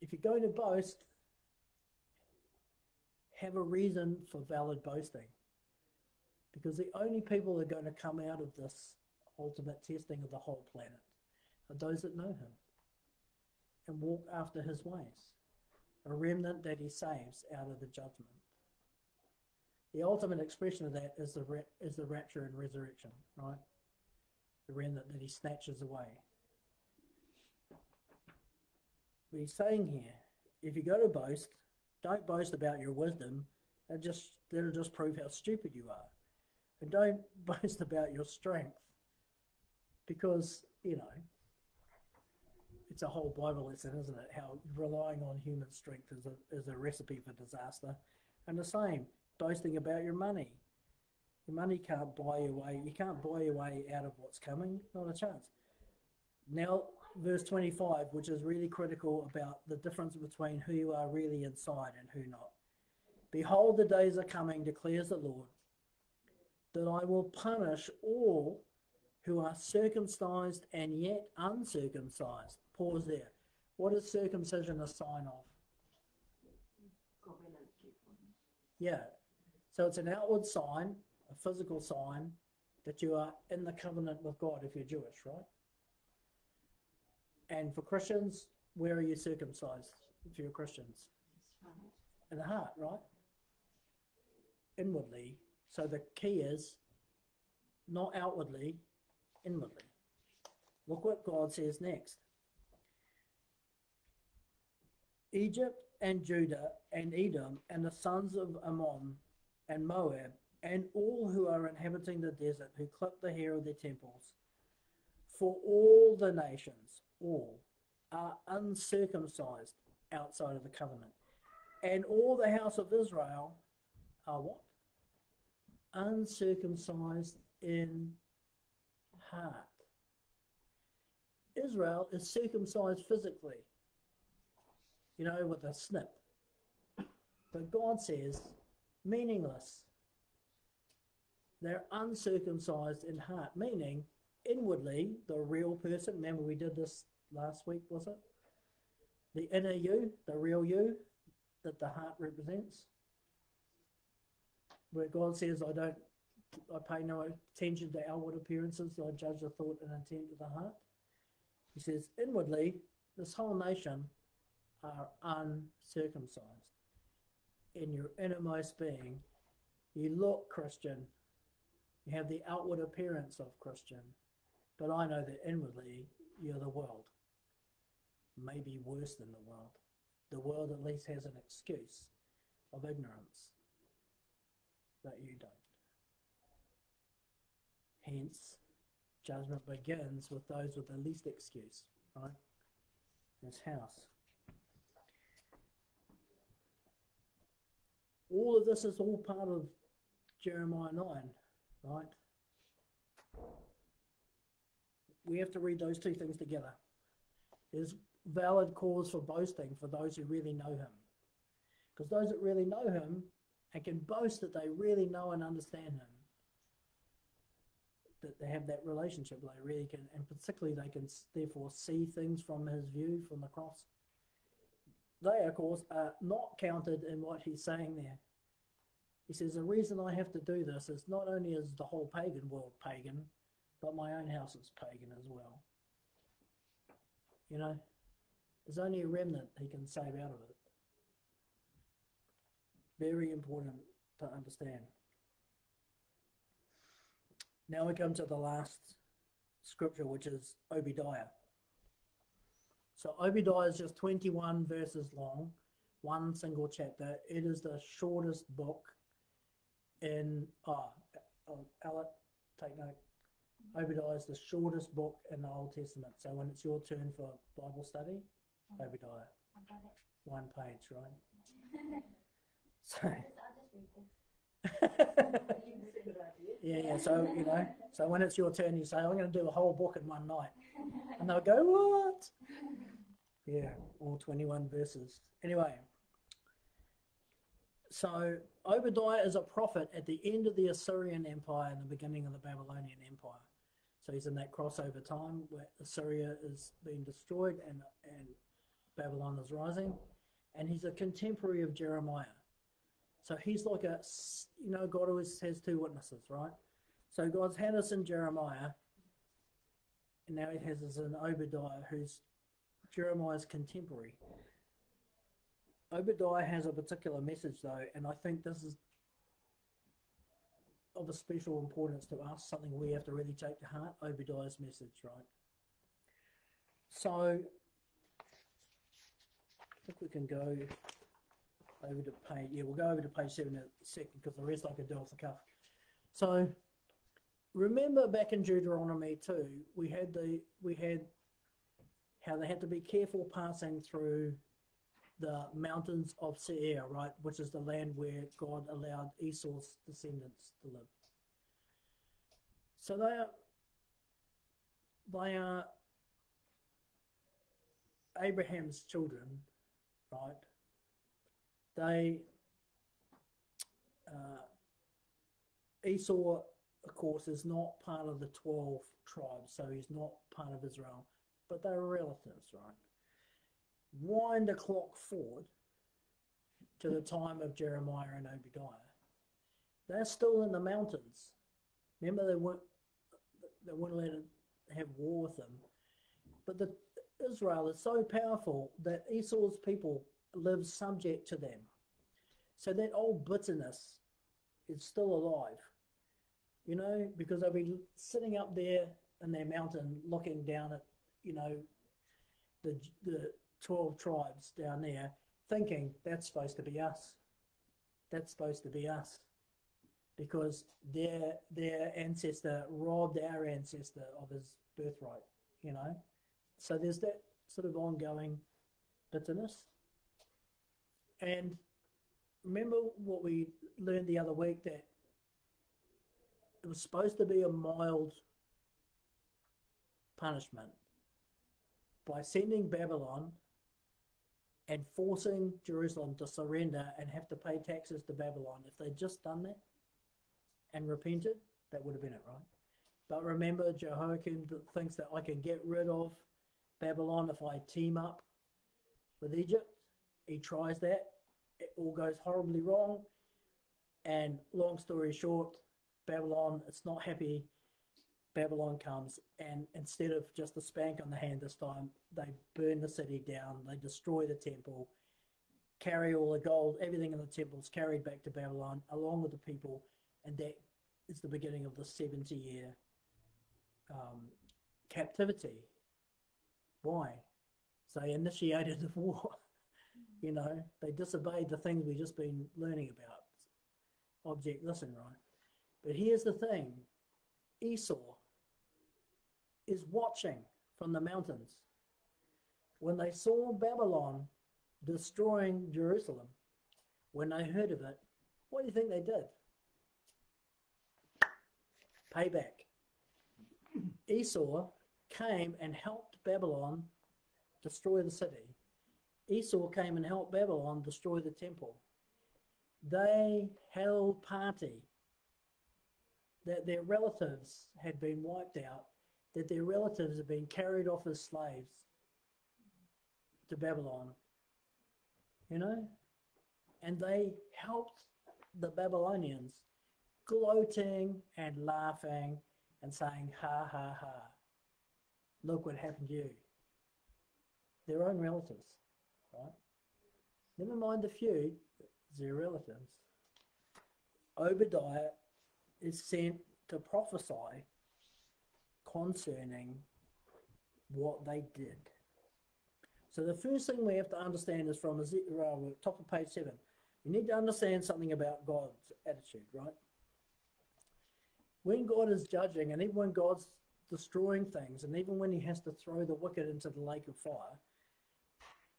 If you're going to boast, have a reason for valid boasting. Because the only people that are going to come out of this ultimate testing of the whole planet are those that know Him and walk after His ways, a remnant that He saves out of the judgment. The ultimate expression of that is the is the rapture and resurrection, right? The remnant that He snatches away. But He's saying here, if you go to boast, don't boast about your wisdom. That just that'll just prove how stupid you are. And don't [LAUGHS] boast about your strength because, you know, it's a whole Bible lesson, isn't it? How relying on human strength is a, is a recipe for disaster. And the same, boasting about your money. Your money can't buy your way, you can't buy your way out of what's coming, not a chance. Now, verse 25, which is really critical about the difference between who you are really inside and who not. Behold, the days are coming, declares the Lord, that I will punish all who are circumcised and yet uncircumcised. Pause there. What is circumcision a sign of? Yeah. So it's an outward sign, a physical sign that you are in the covenant with God if you're Jewish, right? And for Christians, where are you circumcised if you're Christians? In the heart, right? Inwardly. So the key is not outwardly, inwardly. Look what God says next. Egypt and Judah and Edom and the sons of Ammon and Moab and all who are inhabiting the desert who clip the hair of their temples. For all the nations, all, are uncircumcised outside of the covenant. And all the house of Israel are what? Uncircumcised in heart. Israel is circumcised physically, you know, with a snip. But God says, meaningless. They're uncircumcised in heart, meaning inwardly, the real person. Remember, we did this last week, was it? The inner you, the real you that the heart represents. Where God says, I don't, I pay no attention to outward appearances, I judge the thought and intent of the heart. He says, inwardly, this whole nation are uncircumcised. In your innermost being, you look Christian, you have the outward appearance of Christian, but I know that inwardly you're the world. Maybe worse than the world. The world at least has an excuse of ignorance, but you don't. Hence, judgment begins with those with the least excuse, right? This house. All of this is all part of Jeremiah 9, right? We have to read those two things together. There's valid cause for boasting for those who really know Him. Because those that really know Him and can boast that they really know and understand Him, that they have that relationship, they really can, and particularly they can therefore see things from His view from the cross. They, of course, are not counted in what He's saying there. He says, The reason I have to do this is not only is the whole pagan world pagan, but my own house is pagan as well. You know, there's only a remnant he can save out of it. Very important to understand. Now we come to the last scripture, which is Obadiah. So Obadiah is just 21 verses long, one single chapter. It is the shortest book in, uh, oh Alec, take note. Obadiah is the shortest book in the Old Testament. So when it's your turn for Bible study, Obadiah, I got it. one page, right? [LAUGHS] So, I'll just, I'll just read this. That's a good idea. yeah, yeah. So you know, so when it's your turn, you say, "I'm going to do a whole book in one night," and they'll go, "What?" Yeah, all 21 verses. Anyway, so Obadiah is a prophet at the end of the Assyrian Empire and the beginning of the Babylonian Empire. So he's in that crossover time where Assyria is being destroyed and and Babylon is rising, and he's a contemporary of Jeremiah. So he's like a, you know, God always has two witnesses, right? So God's had us in Jeremiah, and now he has us in Obadiah, who's Jeremiah's contemporary. Obadiah has a particular message, though, and I think this is of a special importance to us, something we have to really take to heart Obadiah's message, right? So, I think we can go over to page, yeah, we'll go over to page seven in a second because the rest I can do off the cuff. So, remember back in Deuteronomy 2, we had the, we had how they had to be careful passing through the mountains of Seir, right, which is the land where God allowed Esau's descendants to live. So they are, they are Abraham's children, right? They, uh, Esau, of course, is not part of the 12 tribes, so he's not part of Israel, but they're relatives, right? Wind the clock forward to the time of Jeremiah and Obadiah. They're still in the mountains. Remember, they weren't they weren't allowed to have war with them. But the Israel is so powerful that Esau's people live subject to them. So that old bitterness is still alive. You know, because they'll be sitting up there in their mountain looking down at, you know, the the 12 tribes down there, thinking that's supposed to be us. That's supposed to be us. Because their their ancestor robbed our ancestor of his birthright, you know. So there's that sort of ongoing bitterness. And remember what we learned the other week that it was supposed to be a mild punishment by sending Babylon and forcing Jerusalem to surrender and have to pay taxes to Babylon. If they'd just done that and repented, that would have been it, right? But remember, Jehoiakim thinks that I can get rid of Babylon if I team up with Egypt. He tries that. It all goes horribly wrong. And long story short, Babylon, it's not happy. Babylon comes, and instead of just a spank on the hand this time, they burn the city down, they destroy the temple, carry all the gold, everything in the temple is carried back to Babylon along with the people, and that is the beginning of the 70 year um, captivity. Why? So they initiated the [LAUGHS] war. you know, they disobeyed the things we've just been learning about. Object lesson, right? But here's the thing Esau is watching from the mountains. When they saw Babylon destroying Jerusalem, when they heard of it, what do you think they did? Payback. [CLEARS THROAT] Esau came and helped Babylon destroy the city. Esau came and helped Babylon destroy the temple. They held party that their relatives had been wiped out, that their relatives had been carried off as slaves to Babylon. You know? And they helped the Babylonians, gloating and laughing and saying, ha ha ha, look what happened to you. Their own relatives, right? Never mind the few, their relatives. Obadiah is sent to prophesy concerning what they did. So the first thing we have to understand is from Eze- uh, top of page seven. You need to understand something about God's attitude, right? When God is judging, and even when God's destroying things, and even when He has to throw the wicked into the lake of fire,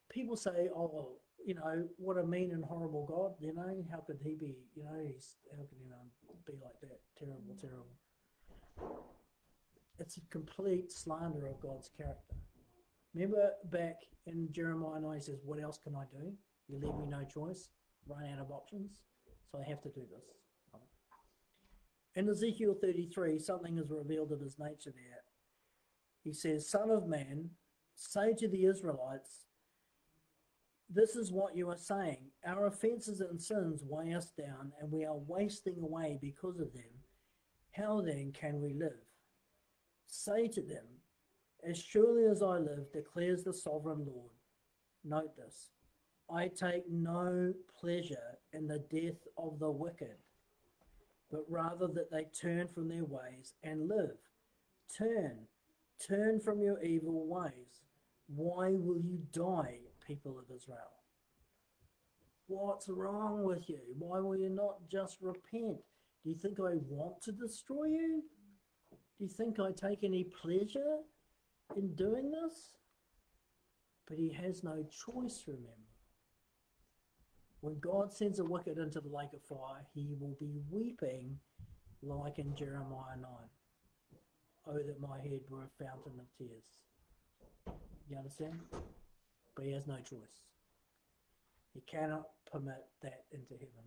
people say, "Oh, you know, what a mean and horrible God. You know, how could He be? You know, He's how can you know be like that? Terrible, terrible." It's a complete slander of God's character. Remember back in Jeremiah 9, he says, What else can I do? You leave me no choice, run out of options, so I have to do this. In Ezekiel 33, something is revealed of his nature there. He says, Son of man, say to the Israelites, This is what you are saying. Our offences and sins weigh us down, and we are wasting away because of them. How then can we live? Say to them, as surely as I live, declares the sovereign Lord. Note this I take no pleasure in the death of the wicked, but rather that they turn from their ways and live. Turn, turn from your evil ways. Why will you die, people of Israel? What's wrong with you? Why will you not just repent? Do you think I want to destroy you? Do you think I take any pleasure in doing this? But he has no choice, remember. When God sends a wicked into the lake of fire, he will be weeping like in Jeremiah 9. Oh, that my head were a fountain of tears. You understand? But he has no choice. He cannot permit that into heaven.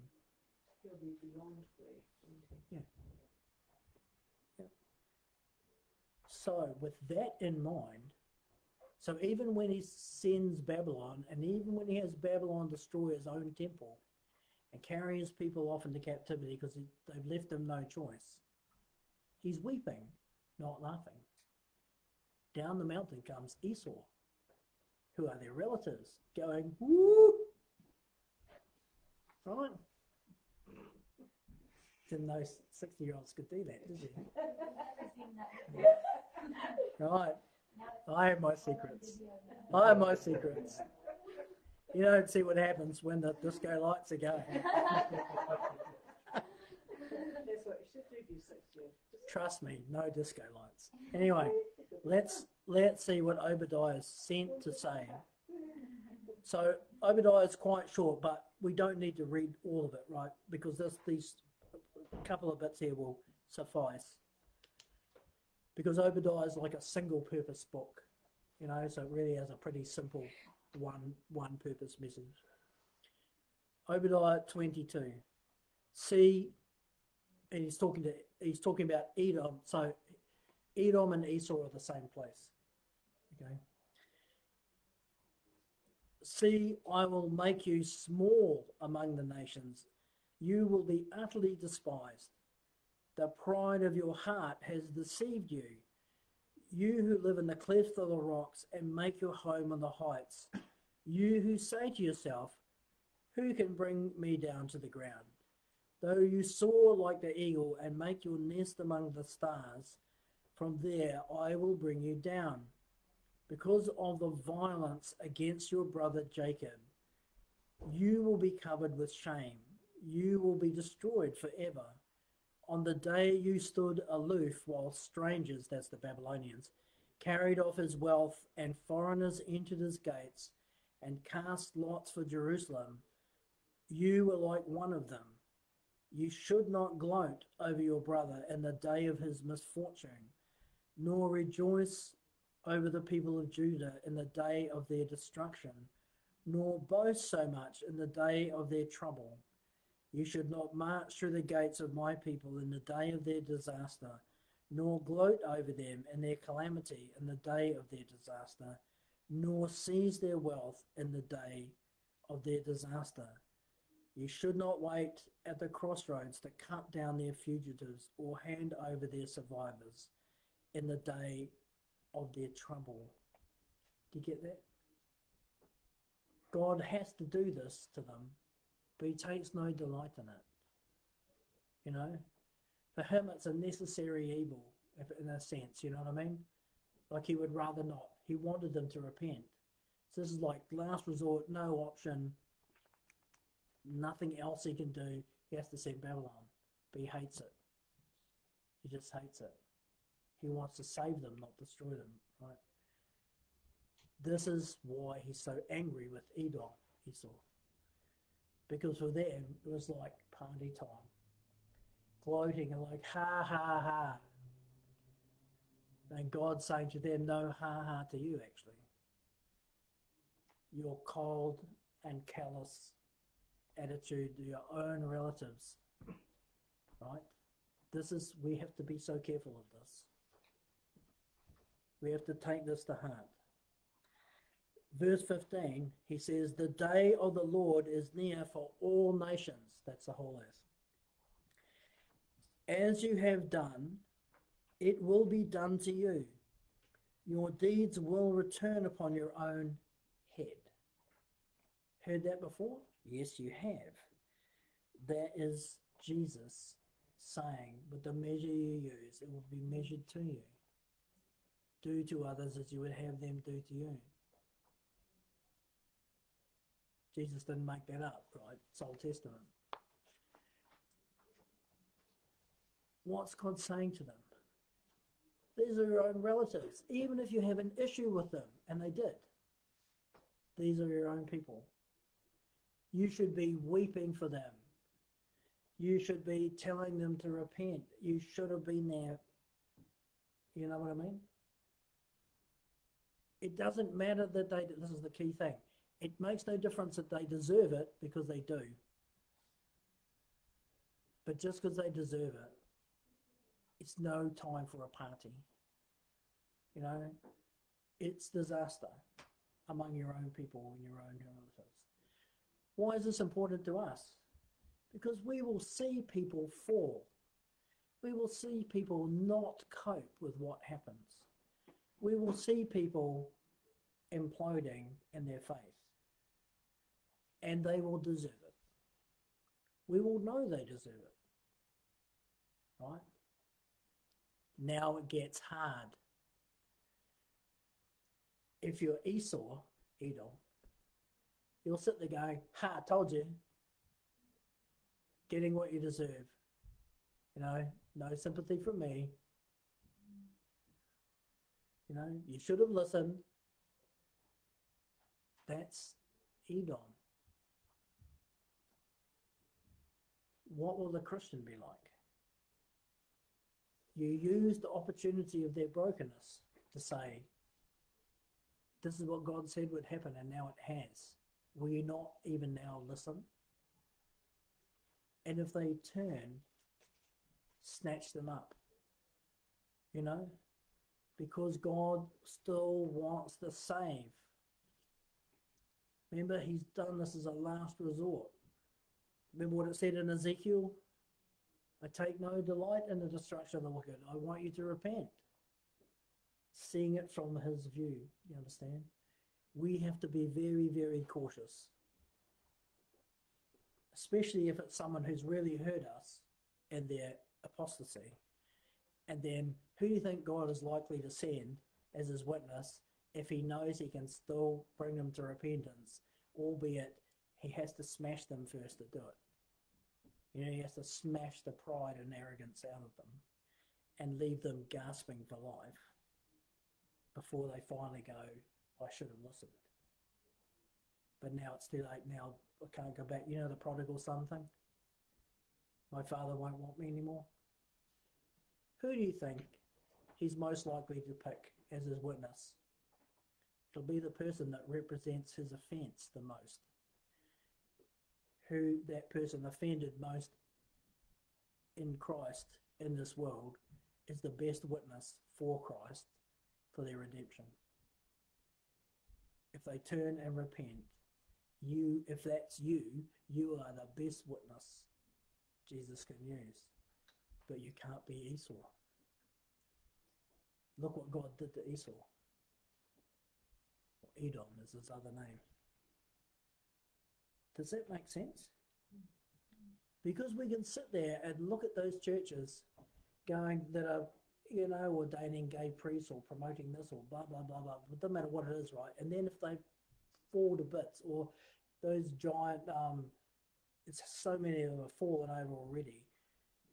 He'll be beyond grief, won't So, with that in mind, so even when he sends Babylon, and even when he has Babylon destroy his own temple and carry his people off into captivity because they've left him no choice, he's weeping, not laughing. Down the mountain comes Esau, who are their relatives, going, woo! Right? Didn't know 60 year olds could do that, did you? [LAUGHS] Never seen that. Right. I have my secrets. I have my secrets. You don't see what happens when the disco lights are going. [LAUGHS] That's what you should do if you're sixty. Just Trust me, no disco lights. Anyway, let's let's see what Obadiah is sent to say. So Obadiah is quite short, but we don't need to read all of it, right? Because this these couple of bits here will suffice. Because Obadiah is like a single purpose book, you know, so it really has a pretty simple one one purpose message. Obadiah 22. See, and he's talking to he's talking about Edom. So Edom and Esau are the same place. Okay. See, I will make you small among the nations. You will be utterly despised. The pride of your heart has deceived you. You who live in the clefts of the rocks and make your home on the heights. You who say to yourself, Who can bring me down to the ground? Though you soar like the eagle and make your nest among the stars, from there I will bring you down. Because of the violence against your brother Jacob, you will be covered with shame. You will be destroyed forever. On the day you stood aloof while strangers, that's the Babylonians, carried off his wealth and foreigners entered his gates and cast lots for Jerusalem, you were like one of them. You should not gloat over your brother in the day of his misfortune, nor rejoice over the people of Judah in the day of their destruction, nor boast so much in the day of their trouble. You should not march through the gates of my people in the day of their disaster, nor gloat over them in their calamity in the day of their disaster, nor seize their wealth in the day of their disaster. You should not wait at the crossroads to cut down their fugitives or hand over their survivors in the day of their trouble. Do you get that? God has to do this to them but he takes no delight in it. You know, for him, it's a necessary evil, if in a sense. You know what I mean? Like he would rather not. He wanted them to repent. So this is like last resort, no option, nothing else he can do. He has to send Babylon, but he hates it. He just hates it. He wants to save them, not destroy them. Right? This is why he's so angry with Edom, Esau. Because for them, it was like party time. Gloating and like, ha ha ha. And God saying to them, no ha ha to you, actually. Your cold and callous attitude to your own relatives. Right? This is, we have to be so careful of this. We have to take this to heart. Verse 15, he says, The day of the Lord is near for all nations. That's the whole earth. As you have done, it will be done to you. Your deeds will return upon your own head. Heard that before? Yes, you have. That is Jesus saying, with the measure you use, it will be measured to you. Do to others as you would have them do to you. Jesus didn't make that up, right? It's Old Testament. What's God saying to them? These are your own relatives, even if you have an issue with them, and they did. These are your own people. You should be weeping for them. You should be telling them to repent. You should have been there. You know what I mean? It doesn't matter that they, this is the key thing. It makes no difference that they deserve it because they do. But just because they deserve it, it's no time for a party. You know, it's disaster among your own people and your own relatives. Why is this important to us? Because we will see people fall. We will see people not cope with what happens. We will see people imploding in their faith. And they will deserve it. We will know they deserve it. Right? Now it gets hard. If you're Esau, Edom, you'll sit there going, Ha, I told you. Getting what you deserve. You know, no sympathy from me. You know, you should have listened. That's Edom. What will the Christian be like? You use the opportunity of their brokenness to say, This is what God said would happen, and now it has. Will you not even now listen? And if they turn, snatch them up. You know? Because God still wants to save. Remember, He's done this as a last resort. Remember what it said in Ezekiel? I take no delight in the destruction of the wicked. I want you to repent. Seeing it from his view, you understand? We have to be very, very cautious. Especially if it's someone who's really hurt us in their apostasy. And then who do you think God is likely to send as his witness if he knows he can still bring them to repentance, albeit he has to smash them first to do it? You know, he has to smash the pride and arrogance out of them and leave them gasping for life before they finally go, I should have listened. But now it's too late. Now I can't go back. You know the prodigal son thing? My father won't want me anymore. Who do you think he's most likely to pick as his witness? It'll be the person that represents his offence the most who that person offended most in Christ in this world is the best witness for Christ for their redemption. If they turn and repent, you, if that's you, you are the best witness Jesus can use. But you can't be Esau. Look what God did to Esau. Edom is his other name. Does that make sense? Because we can sit there and look at those churches going that are, you know, ordaining gay priests or promoting this or blah, blah, blah, blah. It doesn't matter what it is, right? And then if they fall to bits or those giant, um, it's so many of them have fallen over already,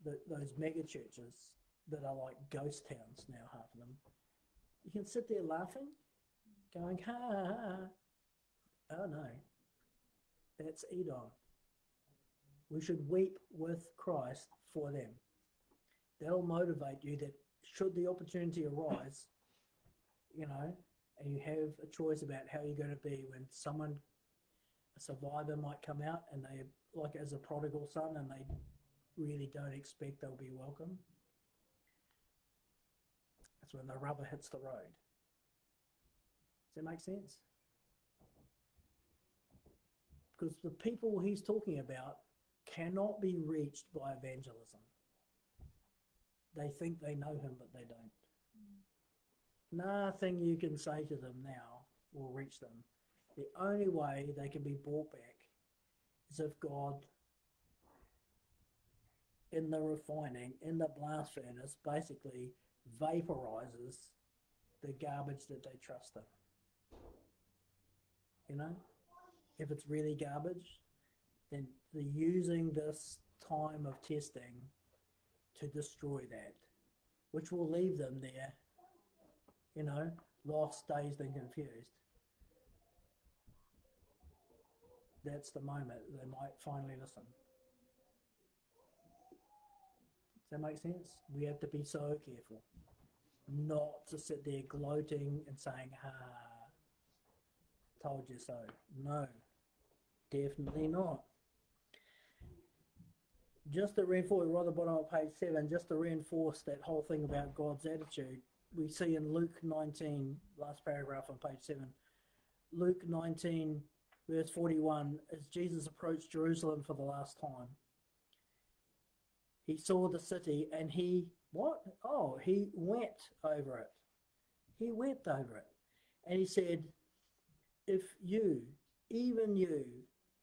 that those mega churches that are like ghost towns now, half of them, you can sit there laughing, going, ha, ha, ha. Oh no, that's Edom. We should weep with Christ for them. That'll motivate you that should the opportunity arise, you know, and you have a choice about how you're going to be when someone, a survivor might come out and they, like as a prodigal son, and they really don't expect they'll be welcome. That's when the rubber hits the road. Does that make sense? Because the people he's talking about cannot be reached by evangelism. They think they know him, but they don't. Nothing you can say to them now will reach them. The only way they can be brought back is if God, in the refining, in the blast furnace, basically vaporizes the garbage that they trust in. You know? If it's really garbage, then using this time of testing to destroy that, which will leave them there, you know, lost, dazed, and confused. That's the moment they might finally listen. Does that make sense? We have to be so careful not to sit there gloating and saying, ha, told you so. No, definitely not. Just to reinforce, at the bottom of page 7, just to reinforce that whole thing about God's attitude, we see in Luke 19, last paragraph on page 7, Luke 19, verse 41, as Jesus approached Jerusalem for the last time, he saw the city and he, what? Oh, he went over it. He went over it. And he said, if you, even you,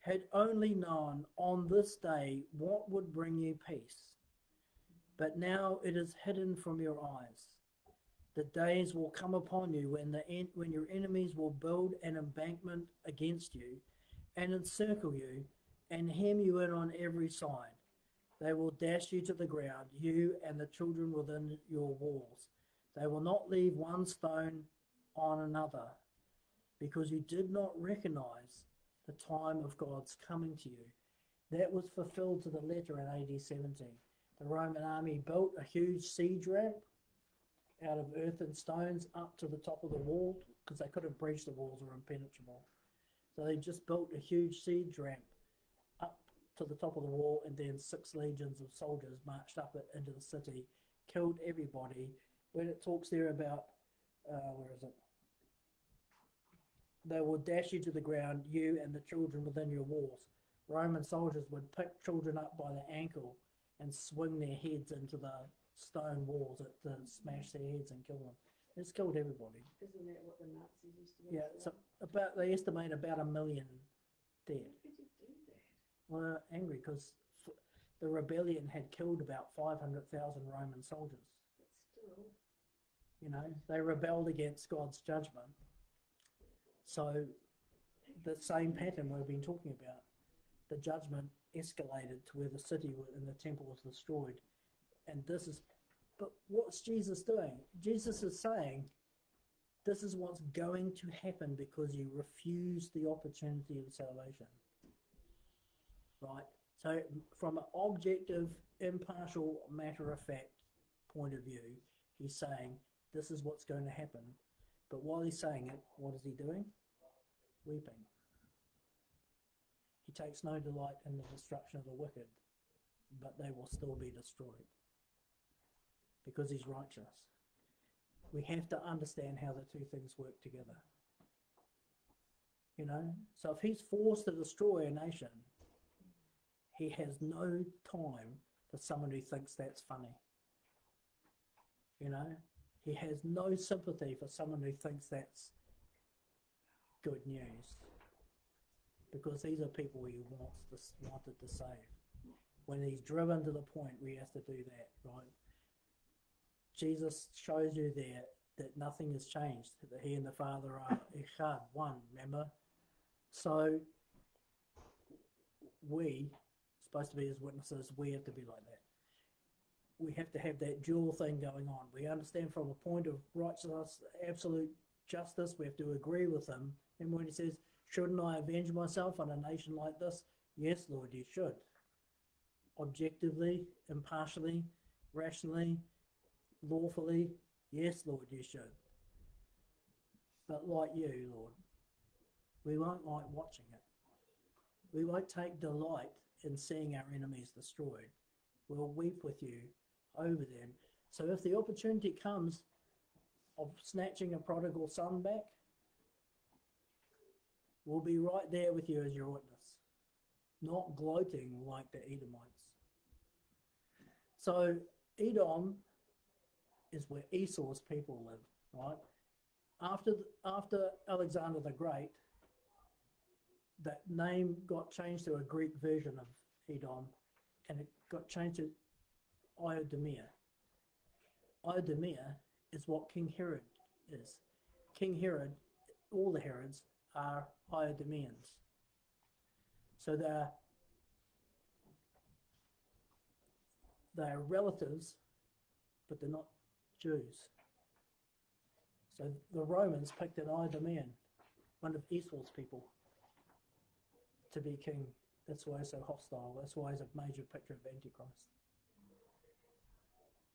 had only known on this day what would bring you peace, but now it is hidden from your eyes. The days will come upon you when the en- when your enemies will build an embankment against you, and encircle you, and hem you in on every side. They will dash you to the ground, you and the children within your walls. They will not leave one stone on another because you did not recognize the time of God's coming to you. That was fulfilled to the letter in AD 70. The Roman army built a huge siege ramp out of earth and stones up to the top of the wall because they couldn't breach the walls were impenetrable. So they just built a huge siege ramp up to the top of the wall, and then six legions of soldiers marched up it into the city, killed everybody. When it talks there about, uh, where is it? They will dash you to the ground, you and the children within your walls. Roman soldiers would pick children up by the ankle and swing their heads into the stone walls to, smash their heads and kill them. It's killed everybody. Isn't that what the Nazis used to do? Yeah, so about they estimate about a million dead. Why did you do that? Were angry because the rebellion had killed about five hundred thousand Roman soldiers. But still, You know, they rebelled against God's judgment. So the same pattern we've been talking about. The judgment escalated to where the city and the temple was destroyed. And this is, but what's Jesus doing? Jesus is saying, this is what's going to happen because you refuse the opportunity of salvation. Right? So, from an objective, impartial, matter of fact point of view, he's saying, this is what's going to happen. But while he's saying it, what is he doing? Weeping. He takes no delight in the destruction of the wicked, but they will still be destroyed because he's righteous. We have to understand how the two things work together. You know, so if he's forced to destroy a nation, he has no time for someone who thinks that's funny. You know, he has no sympathy for someone who thinks that's good news. Because these are people he wants to, wanted to save. when he's driven to the point where he has to do that, right? Jesus shows you there that nothing has changed, that he and the Father are echad, one, remember? So we, supposed to be his witnesses, we have to be like that. We have to have that dual thing going on. We understand from a point of righteousness, absolute justice, we have to agree with him. And when he says, Shouldn't I avenge myself on a nation like this? Yes, Lord, you should. Objectively, impartially, rationally, lawfully, yes, Lord, you should. But like you, Lord, we won't like watching it. We won't take delight in seeing our enemies destroyed. We'll weep with you over them. So if the opportunity comes of snatching a prodigal son back, we'll be right there with you as your witness, not gloating like the Edomites. So Edom is where Esau's people live, right? After after Alexander the Great, that name got changed to a Greek version of Edom, and it got changed to Idumea. Idumea is what King Herod is. King Herod, all the Herods are Idumeans. So they're they're relatives, but they're not Jews. So the Romans picked an Idumean, one of Esau's people, to be king. That's why he's so hostile. That's why he's a major picture of Antichrist.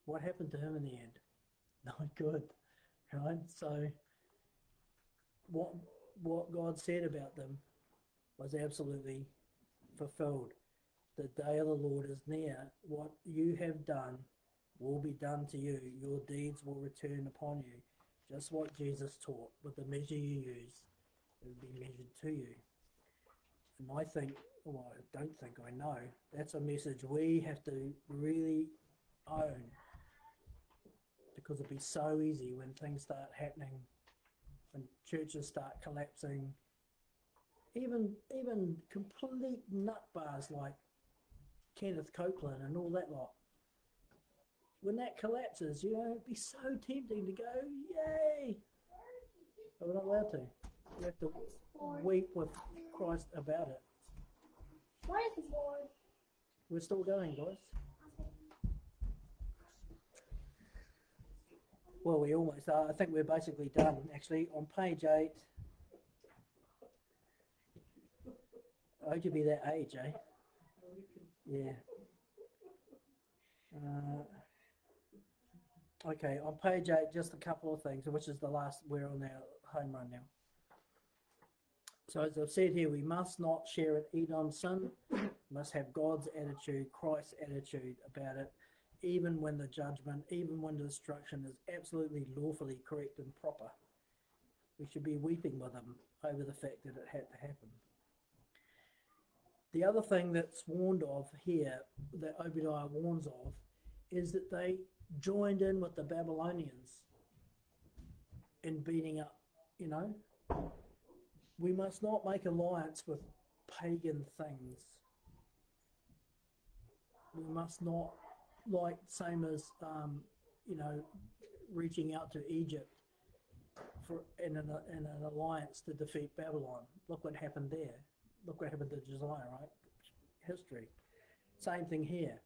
What happened to him in the end? [LAUGHS] Not good, right? So what what God said about them was absolutely fulfilled. The day of the Lord is near. What you have done will be done to you. Your deeds will return upon you. Just what Jesus taught. With the measure you use, it will be measured to you. And I think, well, I don't think I know, that's a message we have to really own. Because it'd be so easy when things start happening, when churches start collapsing, even even complete nutbars like Kenneth Copeland and all that lot when that collapses, you know, it'd be so tempting to go, yay! But we're not allowed to. We have to weep with Christ about it. Why is the board? We're still going, guys. Well, we almost are. I think we're basically done, actually. On page 8, I hope you be that age, eh? Yeah. Uh, Okay, on page eight, just a couple of things, which is the last, we're on our home run now. So as I've said here, we must not share in Edom's sin, must have God's attitude, Christ's attitude about it, even when the judgment, even when the destruction is absolutely lawfully correct and proper. We should be weeping with him over the fact that it had to happen. The other thing that's warned of here, that Obadiah warns of, is that they joined in with the Babylonians in beating up, you know. We must not make alliance with pagan things. We must not, like, same as, um, you know, reaching out to Egypt for in an, in an alliance to defeat Babylon. Look what happened there. Look what happened to Josiah, right? History. Same thing here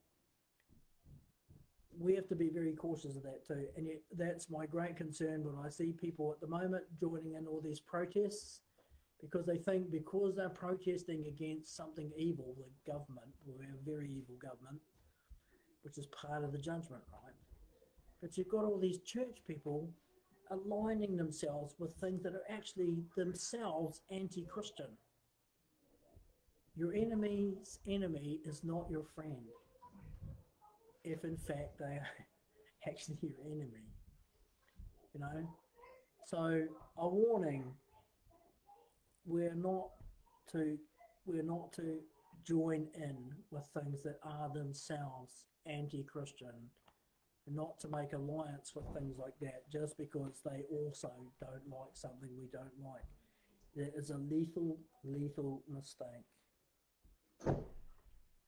we have to be very cautious of that too. And yet that's my great concern when I see people at the moment joining in all these protests because they think because they're protesting against something evil, the government, we're a very evil government, which is part of the judgment, right? But you've got all these church people aligning themselves with things that are actually themselves anti Christian. Your enemy's enemy is not your friend if in fact they are [LAUGHS] actually your enemy. You know? So a warning, we're not to we're not to join in with things that are themselves anti-Christian, not to make alliance with things like that just because they also don't like something we don't like. That is a lethal, lethal mistake.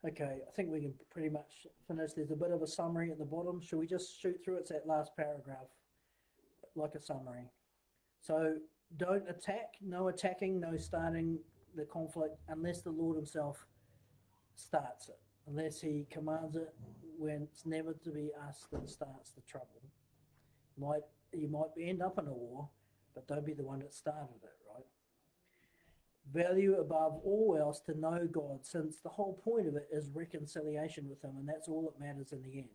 Okay, I think we can pretty much finish. There's a bit of a summary at the bottom. Should we just shoot through it? It's that last paragraph, like a summary. So don't attack, no attacking, no starting the conflict unless the Lord Himself starts it, unless He commands it when it's never to be us that starts the trouble. Might you might end up in a war, but don't be the one that started it, right? Value above all else to know God, since the whole point of it is reconciliation with Him, and that's all that matters in the end.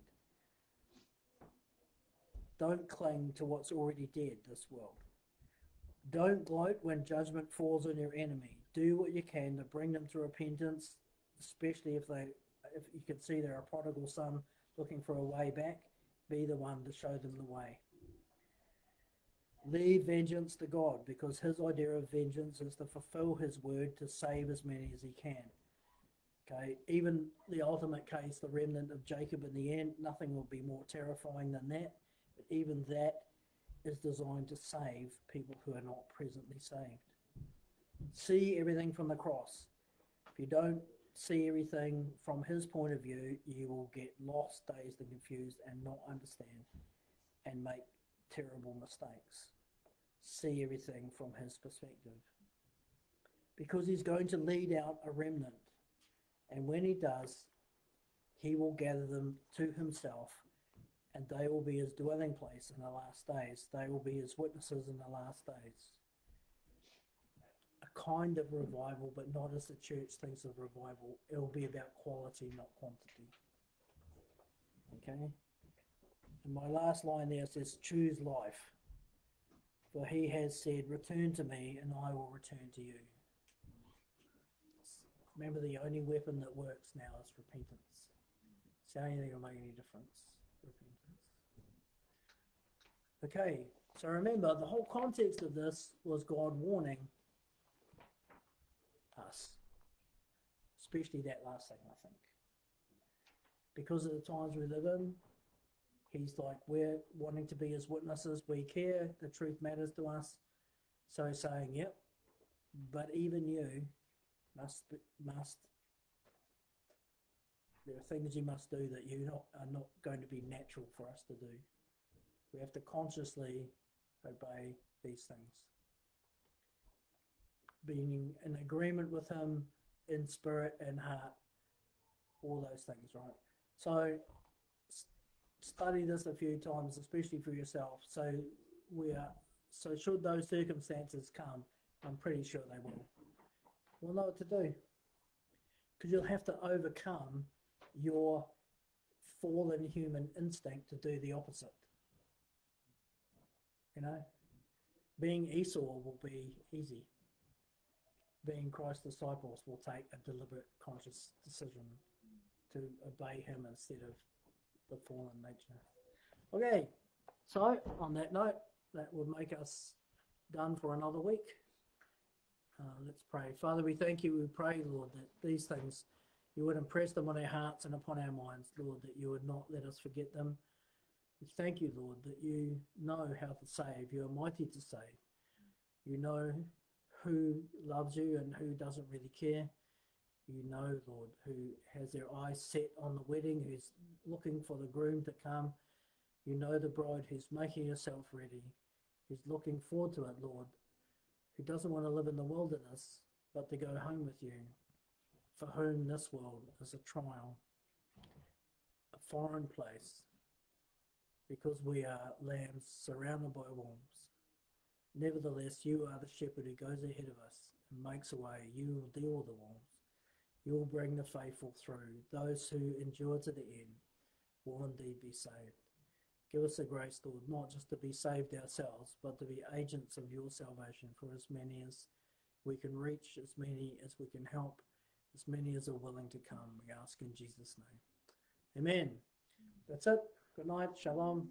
Don't cling to what's already dead, this world. Don't gloat when judgment falls on your enemy. Do what you can to bring them to repentance, especially if they, if you can see they're a prodigal son looking for a way back. Be the one to show them the way. Leave vengeance to God, because His idea of vengeance is to fulfill His word to save as many as He can. Okay, even the ultimate case, the remnant of Jacob in the end, nothing will be more terrifying than that. But even that is designed to save people who are not presently saved. See everything from the cross. If you don't see everything from his point of view, you will get lost, dazed, and confused and not understand and make terrible mistakes. See everything from his perspective. Because he's going to lead out a remnant. And when he does, he will gather them to himself and they will be his dwelling place in the last days. They will be his witnesses in the last days. Kind of revival, but not as the church thinks of revival. It will be about quality, not quantity. Okay? And my last line there says, choose life. For he has said, Return to me, and I will return to you. Remember, the only weapon that works now is repentance. It's the only thing that will make any difference. Repentance. Okay, so remember, the whole context of this was God warning us, especially that last thing, I think. Because of the times we live in, He's like, we're wanting to be his witnesses. We care. The truth matters to us. So he's saying, yep. But even you must must. There are things you must do that you not are not going to be natural for us to do. We have to consciously obey these things. Being in agreement with him in spirit and heart. All those things, right? So study this a few times, especially for yourself. So we are so should those circumstances come, I'm pretty sure they will. We'll know what to do. Because you'll have to overcome your fallen human instinct to do the opposite. You know? Being Esau will be easy. Being Christ's disciples will take a deliberate, conscious decision to obey him instead of the fallen nature. Okay, so on that note, that would make us done for another week. Uh, let's pray. Father, we thank you. We pray, Lord, that these things you would impress them on our hearts and upon our minds, Lord, that you would not let us forget them. We thank you, Lord, that you know how to save. You are mighty to save. You know who loves you and who doesn't really care you know, Lord, who has their eyes set on the wedding, who's looking for the groom to come. You know the bride who's making herself ready, who's looking forward to it, Lord, who doesn't want to live in the wilderness, but to go home with you, for whom this world is a trial, a foreign place, because we are lambs surrounded by wolves. Nevertheless, you are the shepherd who goes ahead of us and makes a way. You will deal with the wolves. You will bring the faithful through. Those who endure to the end will indeed be saved. Give us the grace, Lord, not just to be saved ourselves, but to be agents of your salvation for as many as we can reach, as many as we can help, as many as are willing to come. We ask in Jesus' name. Amen. That's it. Good night. Shalom.